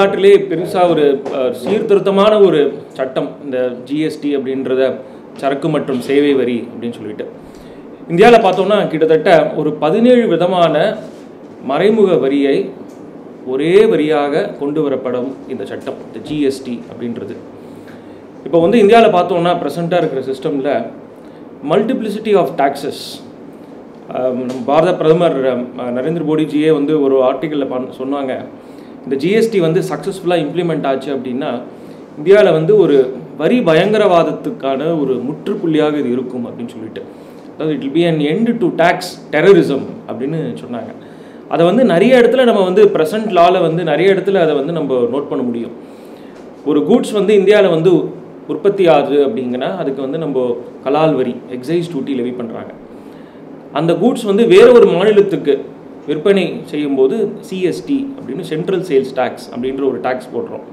வரலாற்றிலே பெருசாக ஒரு சீர்திருத்தமான ஒரு சட்டம் இந்த ஜிஎஸ்டி அப்படின்றத சரக்கு மற்றும் சேவை வரி அப்படின்னு சொல்லிட்டு. இந்தியாவில் பார்த்தோம்னா கிட்டத்தட்ட ஒரு பதினேழு விதமான மறைமுக வரியை ஒரே வரியாக கொண்டு வரப்படும் இந்த சட்டம் இந்த ஜிஎஸ்டி அப்படின்றது. இப்போ வந்து இந்தியாவில் பார்த்தோம்னா ப்ரெசண்ட்டாக இருக்கிற சிஸ்டமில் மல்டிப்ளிசிட்டி ஆஃப் டாக்ஸஸ் பாரத பிரதமர் நரேந்திர மோடிஜியே வந்து ஒரு ஆர்டிக்கலில் பண் சொன்னாங்க. இந்த ஜிஎஸ்டி வந்து சக்ஸஸ்ஃபுல்லாக இம்ப்ளிமெண்ட் ஆச்சு அப்படின்னா இந்தியாவில் வந்து ஒரு வரி பயங்கரவாதத்துக்கான ஒரு முற்றுப்புள்ளியாக இது இருக்கும் அப்படின்னு சொல்லிட்டு. அதாவது it be an end to tax terrorism அப்படின்னு சொன்னாங்க. அதை வந்து நிறைய இடத்துல நம்ம வந்து ப்ரெசன்ட் லாவில் வந்து நிறைய இடத்துல அதை வந்து நம்ம நோட் பண்ண முடியும். ஒரு கூட்ஸ் வந்து இந்தியாவில் வந்து உற்பத்தி ஆகுது அப்படிங்கன்னா அதுக்கு வந்து நம்ம கலால் வரி எக்ஸைஸ் டியூட்டி லெவி பண்ணுறாங்க அந்த கூட்ஸ் வந்து வேற ஒரு மாநிலத்துக்கு விற்பனை செய்யும்போது சிஎஸ்டி அப்படின்னு சென்ட்ரல் சேல்ஸ் டேக்ஸ் அப்படின்ற ஒரு டேக்ஸ் போடுறோம்.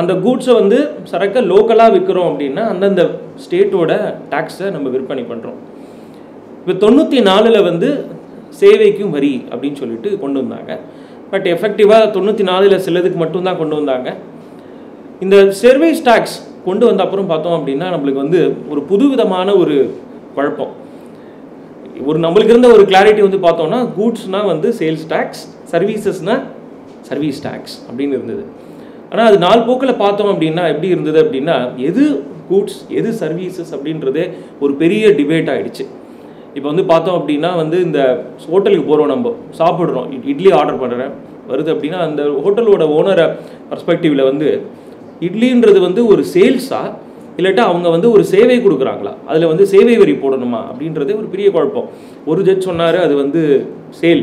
அந்த கூட்ஸை வந்து சரக்கை லோக்கலாக விற்கிறோம் அப்படின்னா அந்தந்த ஸ்டேட்டோட டேக்ஸை நம்ம விற்பனை பண்ணுறோம் இப்போ தொண்ணூற்றி நாலில் வந்து சேவைக்கும் வரி அப்படின்னு சொல்லிட்டு கொண்டு வந்தாங்க. பட் எஃபெக்டிவாக தொண்ணூற்றி நாலில் சிலதுக்கு மட்டும்தான் கொண்டு வந்தாங்க. இந்த சர்வீஸ் டேக்ஸ் கொண்டு வந்த அப்புறம் பார்த்தோம் அப்படின்னா நம்மளுக்கு வந்து ஒரு புதுவிதமான ஒரு குழப்பம். ஒரு நம்மளுக்கு இருந்த ஒரு கிளாரிட்டி வந்து பார்த்தோம்னா கூட்ஸ்னால் வந்து சேல்ஸ் டேக்ஸ் சர்வீசஸ்னால் சர்வீஸ் டேக்ஸ் அப்படின்னு இருந்தது. ஆனால் அது நாள் போக்கில் பார்த்தோம் அப்படின்னா எப்படி இருந்தது அப்படின்னா எது கூட்ஸ் எது சர்வீசஸ் அப்படின்றதே ஒரு பெரிய டிபேட் ஆகிடுச்சு இப்போ வந்து பார்த்தோம் அப்படின்னா வந்து இந்த ஹோட்டலுக்கு போகிறோம் நம்ம சாப்பிட்றோம். இட்- இட்லி ஆர்டர் பண்ணுறேன் வருது அப்படின்னா அந்த ஹோட்டலோட ஓனரை பர்ஸ்பெக்டிவில் வந்து இட்லின்றது வந்து ஒரு சேல்ஸாக இல்லாட்டா அவங்க வந்து ஒரு சேவை கொடுக்குறாங்களா? அதில் வந்து சேவை வரி போடணுமா? அப்படின்றதே ஒரு பெரிய குழப்பம். ஒரு ஜட்ஜ் சொன்னார் அது வந்து சேல்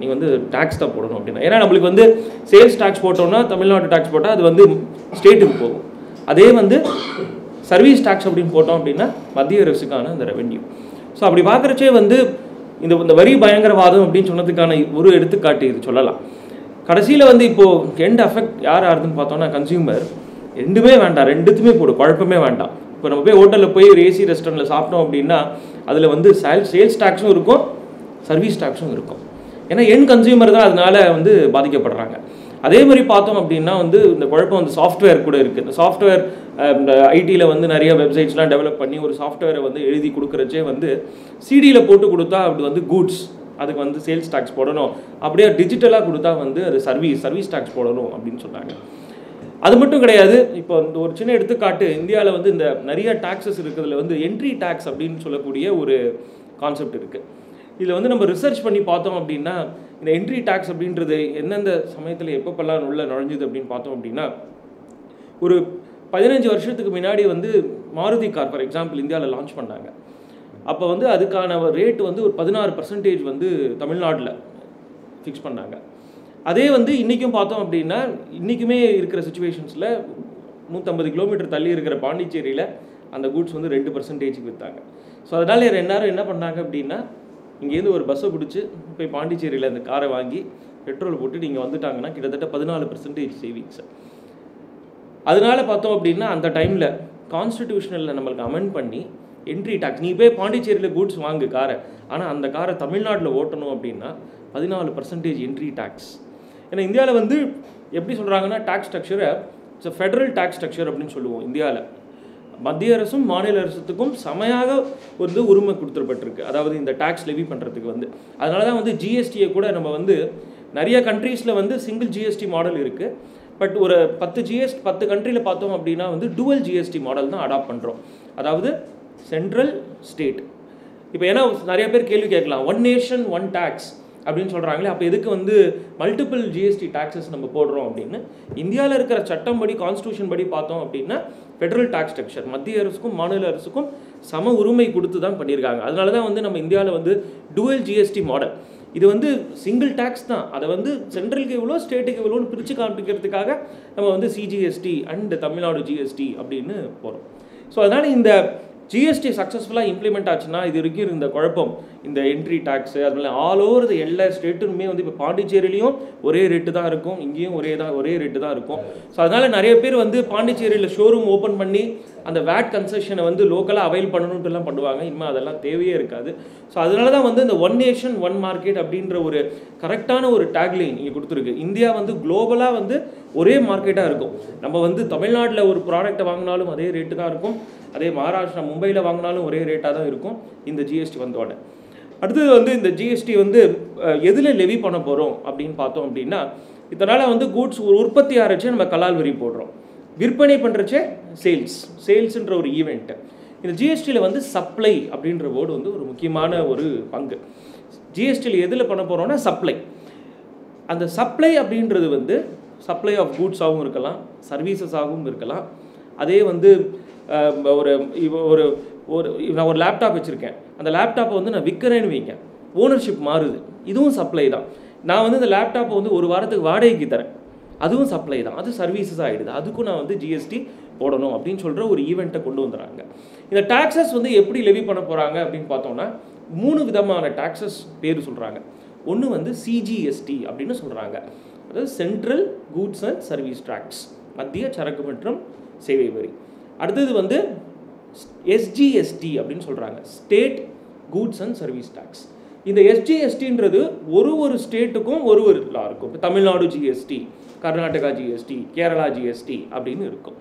நீ வந்து டேக்ஸ் தான் போடணும் அப்படின்னா. ஏன்னா நம்மளுக்கு வந்து சேல்ஸ் டேக்ஸ் போட்டோம்னா தமிழ்நாடு டேக்ஸ் போட்டால் அது வந்து ஸ்டேட்டுக்கு போகும். அதே வந்து சர்வீஸ் டேக்ஸ் அப்படின்னு போட்டோம் அப்படின்னா மத்திய அரசுக்கான அந்த ரெவென்யூ ஸோ அப்படி பார்க்குறச்சே வந்து இந்த இந்த வரி பயங்கரவாதம் அப்படின்னு சொன்னதுக்கான ஒரு எடுத்துக்காட்டு இது சொல்லலாம். கடைசியில் வந்து இப்போது எண்ட் அஃபெக்ட் யார் யாருதுன்னு பார்த்தோம்னா கன்சியூமர் ரெண்டுமே வேண்டாம் ரெண்டுத்துமே போடு குழப்பமே வேண்டாம். இப்போ நம்ம போய் ஹோட்டலில் போய் ஒரு ஏசி ரெஸ்டாரண்ட்டில் சாப்பிட்டோம் அப்படின்னா அதில் வந்து சேல் சேல்ஸ் டேக்ஸும் இருக்கும் சர்வீஸ் டேக்ஸும் இருக்கும். ஏன்னா என் கன்சியூமர் தான் அதனால வந்து பாதிக்கப்படுறாங்க. அதே மாதிரி பார்த்தோம் அப்படின்னா வந்து இந்த குழப்பம் வந்து சாஃப்ட்வேர் கூட இருக்குது இந்த சாஃப்ட்வேர் இந்த ஐடியில் வந்து நிறைய வெப்சைட்ஸ்லாம் டெவலப் பண்ணி ஒரு சாஃப்ட்வேரை வந்து எழுதி கொடுக்குறச்சே வந்து சிடியில் போட்டு கொடுத்தா அப்படி வந்து கூட்ஸ் அதுக்கு வந்து சேல்ஸ் டேக்ஸ் போடணும். அப்படியே டிஜிட்டலாக கொடுத்தா வந்து அது சர்வீஸ் சர்வீஸ் டேக்ஸ் போடணும் அப்படின்னு சொன்னாங்க. அது மட்டும் கிடையாது இப்போ இந்த ஒரு சின்ன எடுத்துக்காட்டு இந்தியாவில் வந்து இந்த நிறைய டாக்ஸஸ் இருக்கிறதுல வந்து என்ட்ரி டேக்ஸ் அப்படின்னு சொல்லக்கூடிய ஒரு கான்செப்ட் இருக்குது இதில் வந்து நம்ம ரிசர்ச் பண்ணி பார்த்தோம் அப்படின்னா இந்த என்ட்ரி டேக்ஸ் அப்படின்றது எந்தெந்த சமயத்தில் எப்பப்பெல்லாம் உள்ள நுழைஞ்சுது அப்படின்னு பார்த்தோம் அப்படின்னா ஒரு பதினஞ்சு வருஷத்துக்கு முன்னாடி வந்து மாருதி கார் ஃபார் எக்ஸாம்பிள் இந்தியாவில் லான்ச் பண்ணாங்க. அப்போ வந்து அதுக்கான ரேட் வந்து ஒரு பதினாறு பர்சன்டேஜ் வந்து தமிழ்நாட்டில் ஃபிக்ஸ் பண்ணாங்க. அதே வந்து இன்றைக்கும் பார்த்தோம் அப்படின்னா இன்றைக்குமே இருக்கிற சுச்சுவேஷன்ஸில் நூற்றம்பது கிலோமீட்டர் தள்ளி இருக்கிற பாண்டிச்சேரியில் அந்த கூட்ஸ் வந்து ரெண்டு பர்சன்டேஜுக்கு விற்றாங்க ஸோ அதனால் எல்லாரும் என்ன பண்ணாங்க அப்படின்னா இங்கேருந்து ஒரு பஸ்ஸை பிடிச்சி போய் பாண்டிச்சேரியில் அந்த காரை வாங்கி பெட்ரோல் போட்டு நீங்கள் வந்துட்டாங்கன்னா கிட்டத்தட்ட பதினாலு பர்சன்டேஜ் சேவிங்ஸ் அதனால பார்த்தோம் அப்படின்னா அந்த டைமில் கான்ஸ்டிடியூஷனில் நம்மளுக்கு அமெண்ட் பண்ணி என்ட்ரி டேக்ஸ் நீ போய் பாண்டிச்சேரியில் கூட்ஸ் வாங்கு காரை ஆனால் அந்த காரை தமிழ்நாட்டில் ஓட்டணும் அப்படின்னா பதினாலு பர்சன்டேஜ் என்ட்ரி டேக்ஸ் ஏன்னா இந்தியாவில் வந்து எப்படி சொல்கிறாங்கன்னா டேக்ஸ் ஸ்ட்ரக்சரை இட்ஸ் ஃபெடரல் டேக்ஸ் ஸ்ட்ரக்சர் அப்படின்னு சொல்லுவோம் இந்தியாவில் மத்திய அரசும் மாநில அரசுக்கும் செமையாக வந்து உரிமை கொடுத்துருப்பட்டிருக்கு அதாவது இந்த டேக்ஸ் லெவி பண்ணுறதுக்கு வந்து. அதனால தான் வந்து ஜிஎஸ்டியை கூட நம்ம வந்து நிறைய கண்ட்ரீஸில் வந்து சிங்கிள் ஜிஎஸ்டி மாடல் இருக்குது பட் ஒரு பத்து ஜிஎஸ்டி பத்து கண்ட்ரியில் பார்த்தோம் அப்படின்னா வந்து டுவல் ஜிஎஸ்டி மாடல் தான் அடாப்ட் பண்ணுறோம் அதாவது சென்ட்ரல் ஸ்டேட் இப்போ ஏன்னா நிறைய பேர் கேள்வி கேட்கலாம். ஒன் நேஷன் ஒன் டேக்ஸ் அப்படின்னு சொல்கிறாங்களே அப்போ எதுக்கு வந்து மல்டிபிள் ஜிஎஸ்டி டாக்ஸஸ் நம்ம போடுறோம் அப்படின்னு இந்தியாவில் இருக்கிற சட்டம் படி கான்ஸ்டியூஷன் படி பார்த்தோம் அப்படின்னா ஃபெடரல் டாக்ஸ் ஸ்ட்ரக்சர் மத்திய அரசுக்கும் மாநில அரசுக்கும் சம உரிமை கொடுத்து தான் பண்ணியிருக்காங்க. அதனால தான் வந்து நம்ம இந்தியாவில் வந்து டுவல் ஜிஎஸ்டி மாடல் இது வந்து சிங்கிள் டேக்ஸ் தான். அதை வந்து சென்ட்ரலுக்கு எவ்வளோ ஸ்டேட்டுக்கு எவ்வளோன்னு பிரித்து காண்பிக்கிறதுக்காக நம்ம வந்து சிஜிஎஸ்டி அண்ட் தமிழ்நாடு ஜிஎஸ்டி அப்படின்னு போகிறோம் ஸோ அதனால் இந்த ஜிஎஸ்டி சக்ஸஸ்ஃபுல்லாக இம்ப்ளிமெண்ட் ஆச்சுன்னா இது வரைக்கும் இருந்த குழப்பம். இந்த என்ட்ரி டேக்ஸு அது மாதிரி ஆல் ஓவர் த எல்லா ஸ்டேட்டுமே வந்து இப்போ பாண்டிச்சேரியிலையும் ஒரே ரேட்டு தான் இருக்கும். இங்கேயும் ஒரே தான் ஒரே ரேட்டு தான் இருக்கும். ஸோ அதனால் நிறைய பேர் வந்து பாண்டிச்சேரியில் ஷோரூம் ஓப்பன் பண்ணி அந்த வேட் கன்செஷனை வந்து லோக்கலாக அவைல் பண்ணணுன்ட்டுலாம் பண்ணுவாங்க. இனிமேல் அதெல்லாம் தேவையே இருக்காது. ஸோ அதனால தான் வந்து இந்த ஒன் நேஷன் ஒன் மார்க்கெட் அப்படின்ற ஒரு கரெக்டான ஒரு டேக்லைன் இங்கே கொடுத்துருக்கு. இந்தியா வந்து குளோபலாக வந்து ஒரே மார்க்கெட்டாக இருக்கும். நம்ம வந்து தமிழ்நாட்டில் ஒரு ப்ராடக்ட்டை வாங்கினாலும் அதே ரேட்டு தான் இருக்கும். அதே மகாராஷ்டிரா மும்பையில் வாங்கினாலும் ஒரே ரேட்டாக தான் இருக்கும். இந்த ஜிஎஸ்டி வந்தோட அடுத்தது வந்து இந்த ஜிஎஸ்டி வந்து எதில் லெவி பண்ண போகிறோம் அப்படின்னு பார்த்தோம் அப்படின்னா இதனால் வந்து கூட்ஸ் ஒரு உற்பத்தி ஆரம்பிச்சு நம்ம கலால் வரி போடுறோம். விற்பனை பண்ணுறச்சே சேல்ஸ் சேல்ஸுன்ற ஒரு ஈவெண்ட்டு இந்த ஜிஎஸ்டியில் வந்து சப்ளை அப்படின்ற வேர்டு வந்து ஒரு முக்கியமான ஒரு பங்கு. ஜிஎஸ்டியில் எதில் பண்ண போகிறோம்னா சப்ளை அந்த சப்ளை அப்படின்றது வந்து சப்ளை ஆஃப் கூட்ஸாகவும் இருக்கலாம் சர்வீசஸாகவும் இருக்கலாம். அதே வந்து ஒரு ஒரு ஒரு நான் ஒரு லேப்டாப் வச்சுருக்கேன். அந்த லேப்டாப்பை வந்து நான் விற்கிறேன்னு வைங்க. ஓனர்ஷிப் மாறுது. இதுவும் சப்ளை தான். நான் வந்து இந்த லேப்டாப்பை வந்து ஒரு வாரத்துக்கு வாடகைக்கு தரேன். அதுவும் சப்ளை தான். அது சர்வீசஸ் ஆகிடுது அதுக்கும் நான் வந்து ஜிஎஸ்டி போடணும் அப்படின்னு சொல்கிற ஒரு ஈவெண்ட்டை கொண்டு வந்துடுறாங்க இந்த டாக்ஸஸ் வந்து எப்படி லெவி பண்ண போகிறாங்க அப்படின்னு பார்த்தோம்னா மூணு விதமான டாக்ஸஸ் பேர் சொல்கிறாங்க ஒன்று வந்து சிஜிஎஸ்டி அப்படின்னு சொல்கிறாங்க அதாவது central goods and service tax மத்திய சரக்கு மற்றும் சேவை வரி. அடுத்தது வந்து எஸ்ஜிஎஸ்டி அப்படின்னு சொல்கிறாங்க state goods and service tax இந்த எஸ்ஜிஎஸ்டின்றது ஒரு ஒரு ஸ்டேட்டுக்கும் ஒரு ஒரு லா இருக்கும். இப்போ Tamil Nadu GST Karnataka GST Kerala GST அப்படின்னு இருக்கும்.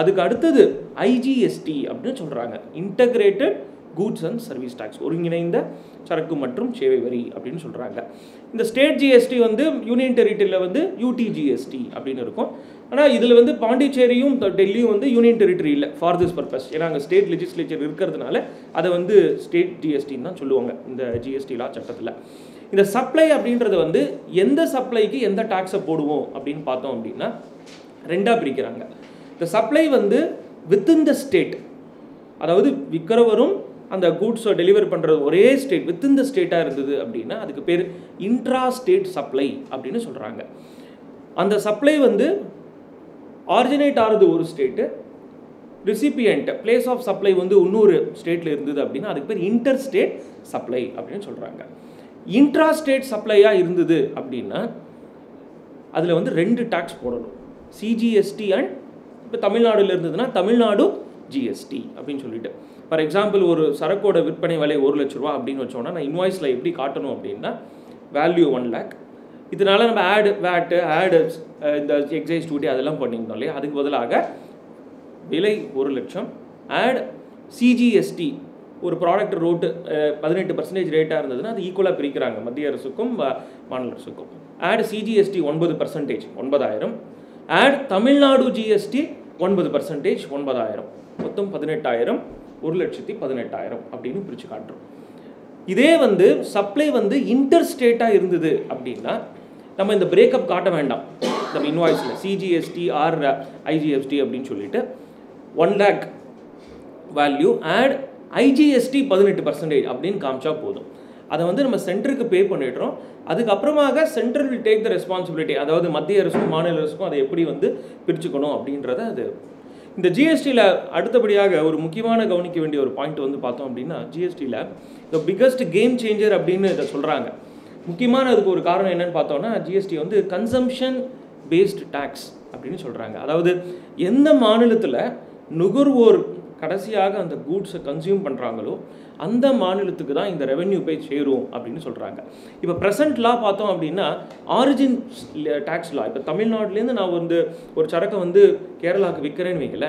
அதுக்கு அடுத்தது ஐஜிஎஸ்டி அப்படின்னு சொல்கிறாங்க integrated goods and service tax ஒருங்கிணைந்த சரக்கு மற்றும் சேவை வரி அப்படின்னு சொல்கிறாங்க இந்த ஸ்டேட் ஜிஎஸ்டி வந்து யூனியன் டெரிட்டரியில் வந்து யூடிஜிஎஸ்டி அப்படின்னு இருக்கும். ஆனால் இதில் வந்து பாண்டிச்சேரியும் த- டெல்லியும் வந்து யூனியன் டெரிட்டரி இல்லை ஃபார் திஸ் பர்பஸ் ஏன்னா அங்கே ஸ்டேட் லெஜிஸ்லேச்சர் இருக்கிறதுனால அதை வந்து ஸ்டேட் ஜிஎஸ்டின்னு தான் சொல்லுவாங்க இந்த ஜிஎஸ்டி லா சட்டத்தில். இந்த சப்ளை அப்படின்றது வந்து எந்த சப்ளைக்கு எந்த டாக்ஸை போடுவோம் அப்படின்னு பார்த்தோம் அப்படின்னா ரெண்டாக பிரிக்கிறாங்க. இந்த சப்ளை வந்து வித்தின் த ஸ்டேட் அதாவது விற்கிறவரும் அந்த கூட்ஸை டெலிவர் பண்ணுறது ஒரே ஸ்டேட் வித்தின் த ஸ்டேட்டாக இருந்தது அப்படின்னா அதுக்கு பேர் இன்ட்ரா ஸ்டேட் சப்ளை அப்படின்னு சொல்கிறாங்க அந்த சப்ளை வந்து ஆரிஜினேட் ஆகிறது ஒரு state recipient place of supply வந்து இன்னொரு ஸ்டேட்டில் இருந்தது அப்படின்னா அதுக்கு பேர் இன்டர் ஸ்டேட் சப்ளை அப்படின்னு சொல்கிறாங்க இன்ட்ரா ஸ்டேட் சப்ளையாக இருந்தது அப்படின்னா அதில் வந்து ரெண்டு டேக்ஸ் போடணும். சிஜிஎஸ்டி அண்ட் இப்போ தமிழ்நாடுல இருந்ததுன்னா தமிழ்நாடு ஜிஎஸ்டி அப்படின்னு சொல்லிட்டு. ஃபார் எக்ஸாம்பிள் ஒரு சரக்கோட விற்பனை விலை ஒரு லட்ச ரூபா அப்படின்னு வச்சோன்னா நான் இன்வாய்ஸில் எப்படி காட்டணும் அப்படின்னா வேல்யூ ஒன் லேக் இதனால நம்ம ஆடு வேட்டு ஆடு இந்த எக்ஸைஸ் டியூட்டி அதெல்லாம் பண்ணியிருந்தோம் இல்லையா? அதுக்கு பதிலாக விலை ஒரு லட்சம். ஆட் சிஜிஎஸ்டி ஒரு ப்ராடக்ட் ரோட்டு பதினெட்டு பர்சன்டேஜ் ரேட்டாக இருந்ததுன்னா அது ஈக்குவலாக பிரிக்கிறாங்க மத்திய அரசுக்கும் மாநில அரசுக்கும். ஆட் சிஜிஎஸ்டி ஒன்பது பர்சன்டேஜ் ஒன்பதாயிரம். ஆட் தமிழ்நாடு ஜிஎஸ்டி ஒன்பது பர்சன்டேஜ் ஒன்பதாயிரம். மொத்தம் பதினெட்டாயிரம் ஒரு லட்சத்தி பதினெட்டாயிரம் அப்படின்னு பிரித்து காட்டுறோம். இதே வந்து சப்ளை வந்து இன்டர் ஸ்டேட்டாக இருந்தது அப்படின்னா நம்ம இந்த பிரேக்கப் காட்ட வேண்டாம். நம்ம இன்வாய்ஸில் சிஜிஎஸ்டி ஆர் ஐஜிஎஸ்டி அப்படின்னு சொல்லிட்டு one lakh value add IGST பதினெட்டு பர்சன்டேஜ் அப்படின்னு காமிச்சா போதும். அதை வந்து நம்ம சென்டருக்கு பே பண்ணிடுறோம். அதுக்கப்புறமாக central will take the responsibility அதாவது மத்திய அரசுக்கும் மாநில அரசுக்கும் அதை எப்படி வந்து பிரிச்சுக்கணும் அப்படின்றத அது. இந்த ஜிஎஸ்டியில் அடுத்தபடியாக ஒரு முக்கியமான கவனிக்க வேண்டிய ஒரு பாயிண்ட் வந்து பார்த்தோம் அப்படின்னா ஜிஎஸ்டியில் த பிக்கஸ்ட் கேம் சேஞ்சர் அப்படின்னு இதை சொல்கிறாங்க முக்கியமான அதுக்கு ஒரு காரணம் என்னன்னு பார்த்தோன்னா ஜிஎஸ்டி வந்து கன்சம்ஷன் பேஸ்டு டேக்ஸ் அப்படின்னு சொல்கிறாங்க அதாவது எந்த மாநிலத்தில் நுகர்வோர் கடைசியாக அந்த கூட்ஸை கன்சியூம் பண்ணுறாங்களோ அந்த மாநிலத்துக்கு தான் இந்த ரெவென்யூ போய் சேரும் அப்படின்னு சொல்கிறாங்க இப்போ ப்ரெசன்ட் லா பார்த்தோம் அப்படின்னா ஆரிஜின் டேக்ஸ் லா இப்போ தமிழ்நாட்டிலேருந்து நான் வந்து ஒரு சரக்கை வந்து கேரளாவுக்கு விற்கிறேன்னு வைக்கல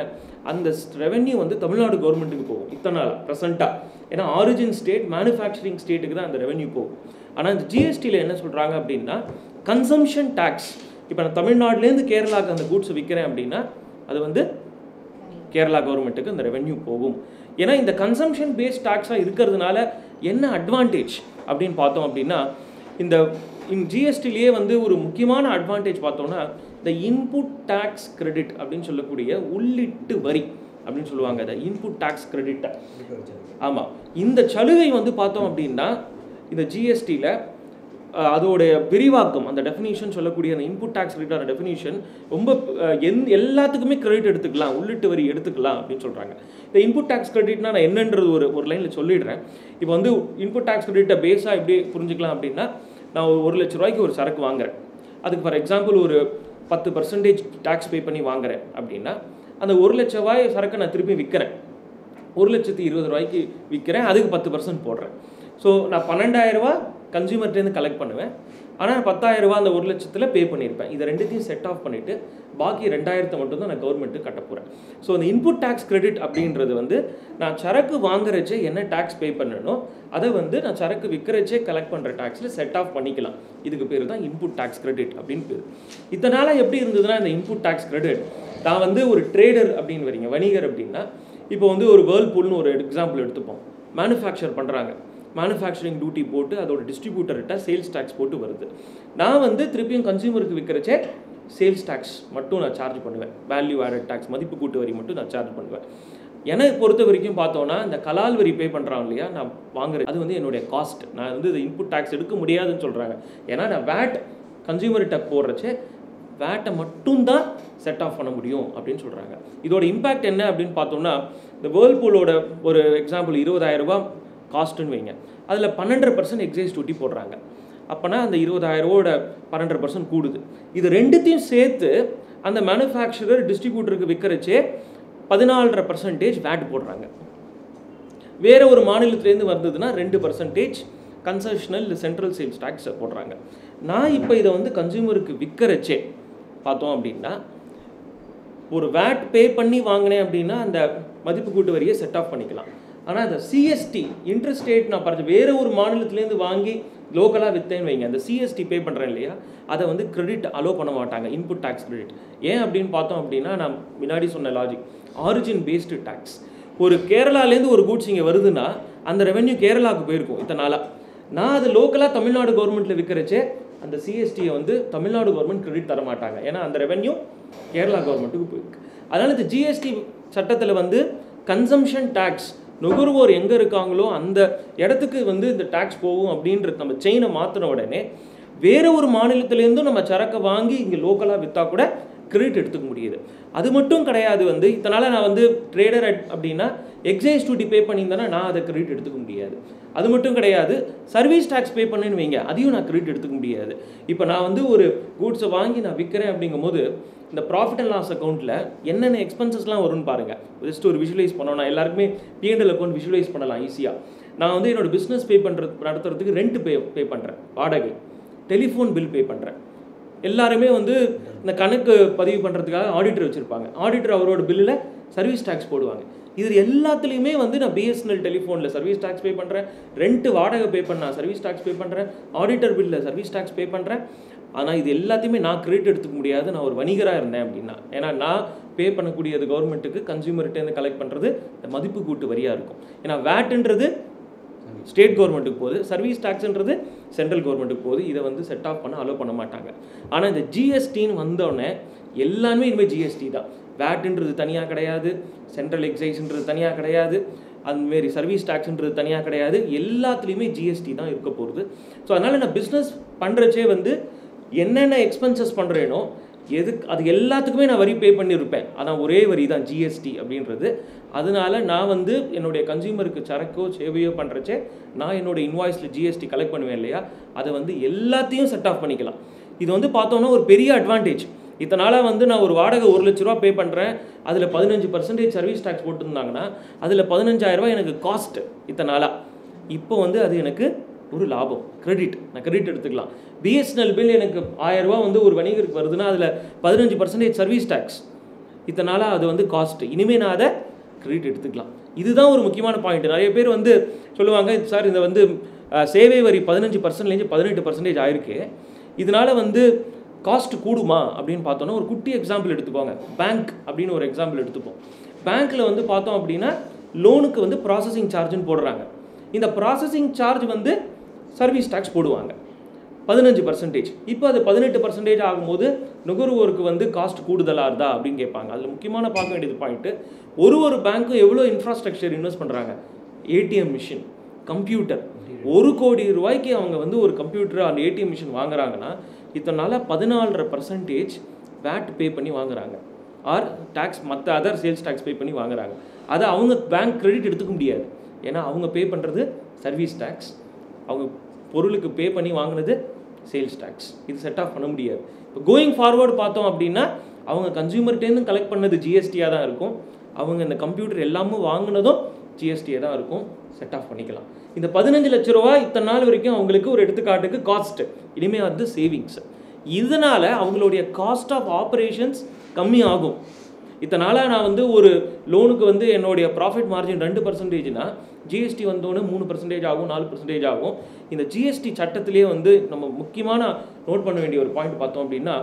அந்த ரெவென்யூ வந்து தமிழ்நாடு கவர்மெண்ட்டுக்கு போகும். இத்தனை நாள் ப்ரெசண்ட்டாக ஏன்னா ஆரிஜின் ஸ்டேட் மேனுஃபேக்சரிங் ஸ்டேட்டுக்கு தான் அந்த ரெவென்யூ போகும். ஆனால் இந்த ஜிஎஸ்டியில் என்ன சொல்கிறாங்க அப்படின்னா கன்சம்ஷன் டேக்ஸ் இப்போ நான் தமிழ்நாட்டிலேருந்து கேரளாவுக்கு அந்த கூட்ஸ் விற்கிறேன் அப்படின்னா அது வந்து கேரளா கவர்மெண்ட்டுக்கு இந்த ரெவென்யூ போகும். ஏன்னா இந்த கன்சம்ஷன் பேஸ்ட் டாக்ஸாக இருக்கிறதுனால என்ன அட்வான்டேஜ் அப்படின்னு பார்த்தோம் அப்படின்னா இந்த ஜிஎஸ்டிலேயே வந்து ஒரு முக்கியமான அட்வான்டேஜ் பார்த்தோம்னா இந்த இன்புட் டேக்ஸ் கிரெடிட் அப்படின்னு சொல்லக்கூடிய உள்ளிட்டு வரி அப்படின்னு சொல்லுவாங்க இந்த இன்புட் டேக்ஸ் கிரெடிட்டை ஆமாம் இந்த சலுகை வந்து பார்த்தோம் அப்படின்னா இந்த ஜிஎஸ்டியில் அதோடைய விரிவாக்கம் அந்த டெஃபினிஷன் சொல்லக்கூடிய அந்த இன்புட் டேக்ஸ் கிரெடிட்டான டெஃபினிஷன் ரொம்ப எந் எல்லாத்துக்குமே கிரெடிட் எடுத்துக்கலாம் உள்ளிட்டு வரி எடுத்துக்கலாம் அப்படின்னு சொல்கிறாங்க இந்த இன்புட் டேக்ஸ் கிரெடிட்னா நான் என்னன்றது ஒரு ஒரு லைனில் சொல்லிடுறேன். இப்போ வந்து இன்புட் டேக்ஸ் கிரெடிட்டை பேஸாக எப்படி புரிஞ்சுக்கலாம் அப்படின்னா நான் ஒரு ஒரு லட்ச ரூபாய்க்கு ஒரு சரக்கு வாங்குறேன். அதுக்கு ஃபார் எக்ஸாம்பிள் ஒரு பத்து பர்சன்டேஜ் டேக்ஸ் பே பண்ணி வாங்குறேன் அப்படின்னா அந்த ஒரு லட்ச ரூபாய் சரக்கை நான் திருப்பி விற்கிறேன் ஒரு லட்சத்தி இருபது ரூபாய்க்கு விற்கிறேன் அதுக்கு பத்து பர்சன்ட் போடுறேன். ஸோ நான் பன்னெண்டாயிரம் ரூபா கன்சியூமர்ட்டேருந்து கலெக்ட் பண்ணுவேன். ஆனால் பத்தாயிரம் ரூபா அந்த ஒரு லட்சத்தில் பே பண்ணியிருப்பேன் இதை ரெண்டுத்தையும் செட் ஆஃப் பண்ணிவிட்டு பாக்கி ரெண்டாயிரத்தை மட்டும்தான் நான் கவர்மெண்ட்டு கட்ட போகிறேன் ஸோ அந்த இன்புட் டேக்ஸ் கிரெடிட் அப்படின்றது வந்து நான் சரக்கு வாங்குறச்சே என்ன டேக்ஸ் பே பண்ணணும் அதை வந்து நான் சரக்கு விற்கிறச்சே கலெக்ட் பண்ணுற டேக்ஸில் செட் ஆஃப் பண்ணிக்கலாம். இதுக்கு பேர் தான் இன்புட் டேக்ஸ் கிரெடிட் அப்படின்னு பேர். இதனால் எப்படி இருந்ததுன்னா இந்த இன்புட் டேக்ஸ் கிரெடிட் நான் வந்து ஒரு ட்ரேடர் அப்படின்னு வரீங்க வணிகர் அப்படின்னா இப்போ வந்து ஒரு வேர்ல்பூல்னு ஒரு எக்ஸாம்பிள் எடுத்துப்போம். மேனுஃபேக்சர் பண்ணுறாங்க மேனுஃபேக்சரிங் டியூட்டி போட்டு அதோட டிஸ்ட்ரிபியூட்டர்கிட்ட சேல்ஸ் டேக்ஸ் போட்டு வருது. நான் வந்து திருப்பியும் கன்சியூமருக்கு விற்கிறச்சே சேல்ஸ் டேக்ஸ் மட்டும் நான் சார்ஜ் பண்ணுவேன். வேல்யூ ஆடட் டேக்ஸ் மதிப்பு கூட்டு வரி மட்டும் நான் சார்ஜ் பண்ணுவேன். எனக்கு பொறுத்த வரைக்கும் பார்த்தோன்னா இந்த கலால் வரி பே பண்ணுறான் இல்லையா நான் வாங்குறது. அது வந்து என்னுடைய காஸ்ட் நான் வந்து இது இன்புட் டேக்ஸ் எடுக்க முடியாதுன்னு சொல்கிறாங்க ஏன்னா நான் வேட் கன்சியூமர்கிட்ட போடுறச்சே வேட்டை மட்டும்தான் செட் ஆஃப் பண்ண முடியும் அப்படின்னு சொல்கிறாங்க இதோட இம்பேக்ட் என்ன அப்படின்னு பார்த்தோம்னா இந்த வேர்ல்பூலோட ஒரு எக்ஸாம்பிள் இருபதாயிரம் ரூபாய் காஸ்ட்டுன்னு வைங்க. அதில் பன்னெண்டரை பர்சன்ட் எக்ஸைஸ் டியூட்டி போடுறாங்க. அப்போனா அந்த இருபதாயிரவோட பன்னெண்டரை பர்சன்ட் கூடுது. இது ரெண்டுத்தையும் சேர்த்து அந்த மேனுஃபேக்சரர் டிஸ்ட்ரிபியூட்டருக்கு விற்கிறச்சே பதினாலரை பர்சன்டேஜ் வேட் போடுறாங்க. வேறு ஒரு மாநிலத்திலேருந்து வந்ததுன்னா ரெண்டு பர்சன்டேஜ் கன்செஷனல் சென்ட்ரல் சேல்ஸ் டேக்ஸை போடுறாங்க. நான் இப்போ இதை வந்து கன்சியூமருக்கு விற்கிறச்சே பார்த்தோம் அப்படின்னா ஒரு வேட் பே பண்ணி வாங்கினேன் அப்படின்னா அந்த மதிப்பு கூட்டு வரியை செட் ஆஃப் பண்ணிக்கலாம். ஆனால் அந்த சிஎஸ்டி இன்ட்ரெஸ்டேட் நான் பார்த்து வேறு ஒரு மாநிலத்திலேருந்து வாங்கி லோக்கலாக விற்றேன்னு வைங்க. அந்த சிஎஸ்டி பே பண்ணுறேன் இல்லையா? அதை வந்து கிரெடிட் அலோவ் பண்ண மாட்டாங்க. இன்புட் டேக்ஸ் கிரெடிட் ஏன் அப்படின்னு பார்த்தோம் அப்படின்னா நான் முன்னாடி சொன்ன லாஜிக் ஆரிஜின் பேஸ்டு டேக்ஸ் ஒரு கேரளாலேருந்து ஒரு கூட்ஸ் இங்கே வருதுன்னா அந்த ரெவென்யூ கேரளாவுக்கு போயிருக்கும் இத்தனை நாளாக நான் அது லோக்கலாக தமிழ்நாடு கவர்மெண்ட்டில் விற்கிறச்சே அந்த சிஎஸ்டியை வந்து தமிழ்நாடு கவர்மெண்ட் கிரெடிட் தர மாட்டாங்க. ஏன்னா அந்த ரெவென்யூ கேரளா கவர்மெண்ட்டுக்கு போயிருக்கு. அதனால் இந்த ஜிஎஸ்டி சட்டத்தில் வந்து கன்சம்ஷன் டேக்ஸ் நுகர்வோர் எங்கே இருக்காங்களோ அந்த இடத்துக்கு வந்து இந்த டேக்ஸ் போகும் அப்படின்றது நம்ம செயினை மாற்றின உடனே வேறு ஒரு மாநிலத்திலேருந்தும் நம்ம சரக்கை வாங்கி இங்கே லோக்கலாக விற்றா கூட கிரெடிட் எடுத்துக்க முடியுது. அது மட்டும் கிடையாது வந்து இதனால் நான் வந்து ட்ரேடர் அப்படின்னா எக்ஸைஸ் டியூட்டி பே பண்ணியிருந்தேன்னா நான் அதை கிரெடிட் எடுத்துக்க முடியாது. அது மட்டும் கிடையாது சர்வீஸ் டேக்ஸ் பே பண்ணேன்னு வைங்க அதையும் நான் கிரெடிட் எடுத்துக்க முடியாது. இப்போ நான் வந்து ஒரு கூட்ஸை வாங்கி நான் விற்கிறேன் அப்படிங்கும்போது இந்த ப்ராஃபிட் அண்ட் லாஸ் அக்கௌண்ட்டில் என்னென்ன எக்ஸ்பென்சஸ்லாம் வரும்னு பாருங்கள் ஜஸ்ட் ஒரு விஷுவலைஸ் பண்ணோம். நான் எல்லாருக்குமே பிஎன்எல் அக்கௌண்ட் விஷுவலைஸ் பண்ணலாம் ஈஸியாக நான் வந்து என்னோட பிஸ்னஸ் பே பண்ணுறது நடத்துறதுக்கு ரெண்ட் பே பே பண்ணுறேன் வாடகை. டெலிஃபோன் பில் பே பண்ணுறேன் எல்லாருமே வந்து இந்த கணக்கு பதிவு பண்ணுறதுக்காக ஆடிட்டர் வச்சுருப்பாங்க. ஆடிட்டர் அவரோட பில்லில் சர்வீஸ் டேக்ஸ் போடுவாங்க. இது எல்லாத்துலேயுமே வந்து நான் பிஎஸ்என்எல் டெலிஃபோனில் சர்வீஸ் டேக்ஸ் பே பண்ணுறேன் ரெண்ட்டு வாடகை பே பண்ண சர்வீஸ் டேக்ஸ் பே பண்ணுறேன் ஆடிட்டர் பில்லில் சர்வீஸ் டேக்ஸ் பே பண்ணுறேன் ஆனால் இது எல்லாத்தையுமே நான் கிரெடிட் எடுத்துக்க முடியாது. நான் ஒரு வணிகராக இருந்தேன் அப்படின்னா. ஏன்னா நான் பே பண்ணக்கூடியது கவர்மெண்ட்டுக்கு கன்சியூமர்கிட்டேருந்து கலெக்ட் பண்ணுறது இந்த மதிப்பு கூட்டு வரியாக இருக்கும். ஏன்னா வேட்டுன்றது ஸ்டேட் கவர்மெண்ட்டுக்கு போகுது. சர்வீஸ் டேக்ஸ்ன்றது சென்ட்ரல் கவர்மெண்ட்டுக்கு போகுது. இதை வந்து செட் ஆஃப் பண்ண அலோவ் பண்ண மாட்டாங்க. ஆனால் இந்த ஜிஎஸ்டின்னு வந்தோடனே எல்லாமே இனிமேல் ஜிஎஸ்டி தான். வேட்டுன்றது தனியாக கிடையாது சென்ட்ரல் எக்ஸைஸ்ன்றது தனியாக கிடையாது அதுமாரி சர்வீஸ் டேக்ஸ்ன்றது தனியாக கிடையாது எல்லாத்துலேயுமே ஜிஎஸ்டி தான் இருக்க போகிறது ஸோ அதனால் நான் பிஸ்னஸ் பண்ணுறச்சே வந்து என்னென்ன எக்ஸ்பென்சஸ் பண்ணுறேனோ எதுக்கு அது எல்லாத்துக்குமே நான் வரி பே பண்ணியிருப்பேன் அதான் ஒரே வரி தான் ஜிஎஸ்டி அப்படின்றது. அதனால நான் வந்து என்னுடைய கன்சியூமருக்கு சரக்கோ சேவையோ பண்ணுறச்சே நான் என்னோடய இன்வாய்ஸில் ஜிஎஸ்டி கலெக்ட் பண்ணுவேன் இல்லையா? அதை வந்து எல்லாத்தையும் செட் ஆஃப் பண்ணிக்கலாம். இது வந்து பார்த்தோன்னா ஒரு பெரிய அட்வான்டேஜ் இத்தனால வந்து நான் ஒரு வாடகை ஒரு லட்ச ரூபா பே பண்ணுறேன் அதில் பதினஞ்சு பர்சன்டேஜ் சர்வீஸ் டேக்ஸ் போட்டிருந்தாங்கன்னா அதில் பதினஞ்சாயிரரூபா எனக்கு காஸ்ட் இத்தனாலாக இப்போ வந்து அது எனக்கு ஒரு லாபம். கிரெடிட் நான் கிரெடிட் எடுத்துக்கலாம். பிஎஸ்என்எல் பில் எனக்கு ஆயிரரூபா வந்து ஒரு வணிகருக்கு வருதுன்னா அதில் பதினஞ்சு பர்சன்டேஜ் சர்வீஸ் டேக்ஸ் இத்தனால அது வந்து காஸ்ட் இனிமேல் நான் அதை கிரெடிட் எடுத்துக்கலாம். இதுதான் ஒரு முக்கியமான பாயிண்ட் நிறைய பேர் வந்து சொல்லுவாங்க சார் இந்த வந்து சேவை வரி பதினஞ்சு பர்சன்ட்லேருந்து பதினெட்டு பர்சன்டேஜ் ஆயிருக்கு. இதனால வந்து காஸ்ட் கூடுமா அப்படின்னு பார்த்தோன்னா ஒரு குட்டி எக்ஸாம்பிள் எடுத்துக்கோங்க. பேங்க் அப்படின்னு ஒரு எக்ஸாம்பிள் எடுத்துப்போம். பேங்க்கில் வந்து பார்த்தோம் அப்படின்னா லோனுக்கு வந்து ப்ராசஸிங் சார்ஜ்னு போடுறாங்க. இந்த ப்ராசஸிங் சார்ஜ் வந்து சர்வீஸ் டேக்ஸ் போடுவாங்க. பதினஞ்சு பர்சன்டேஜ் இப்போ அது பதினெட்டு பர்சன்டேஜ் ஆகும்போது நுகர்வோருக்கு வந்து காஸ்ட் கூடுதலாக இருந்தா அப்படின்னு கேட்பாங்க. அதில் முக்கியமான பார்க்க வேண்டியது பாயிண்ட்டு ஒரு ஒரு பேங்க்கும் எவ்வளோ இன்ஃப்ராஸ்ட்ரக்சர் இன்வெஸ்ட் பண்ணுறாங்க ஏடிஎம் மிஷின் கம்ப்யூட்டர் ஒரு கோடி ரூபாய்க்கு அவங்க வந்து ஒரு கம்ப்யூட்டர் அந்த ஏடிஎம் மிஷின் வாங்குறாங்கன்னா இதனால் பதினாலரை பர்சன்டேஜ் வேட் பே பண்ணி வாங்குறாங்க. ஆர் டேக்ஸ் மற்ற அதர் சேல்ஸ் டேக்ஸ் பே பண்ணி வாங்குறாங்க. அதை அவங்க பேங்க் கிரெடிட் எடுத்துக்க முடியாது. ஏன்னா அவங்க பே பண்ணுறது சர்வீஸ் டேக்ஸ் அவங்க பொருளுக்கு பே பண்ணி வாங்கினது சேல்ஸ் டேக்ஸ் இது செட் ஆஃப் பண்ண முடியாது. இப்போ கோயிங் ஃபார்வர்டு பார்த்தோம் அப்படின்னா அவங்க கன்சியூமர்கிட்டேருந்து கலெக்ட் பண்ணது ஜிஎஸ்டியாக தான் இருக்கும். அவங்க இந்த கம்ப்யூட்டர் எல்லாமும் வாங்கினதும் ஜிஎஸ்டியாக தான் இருக்கும். செட் ஆஃப் பண்ணிக்கலாம். இந்த பதினஞ்சு லட்ச ரூபா இத்தனை நாள் வரைக்கும் அவங்களுக்கு ஒரு எடுத்துக்காட்டுக்கு காஸ்ட்டு இனிமேல் வந்து சேவிங்ஸ் இதனால் அவங்களுடைய காஸ்ட் ஆஃப் ஆப்ரேஷன்ஸ் கம்மி ஆகும் இத்தனை நாளாக நான் வந்து ஒரு லோனுக்கு வந்து என்னுடைய ப்ராஃபிட் மார்ஜின் ரெண்டு பர்சன்டேஜ்னா ஜிஎஸ்டி வந்தோடனே மூணு பர்சன்டேஜ் ஆகும் நாலு பர்சன்டேஜ் ஆகும். இந்த ஜிஎஸ்டி சட்டத்திலே வந்து நம்ம முக்கியமான நோட் பண்ண வேண்டிய ஒரு பாயிண்ட் பார்த்தோம் அப்படின்னா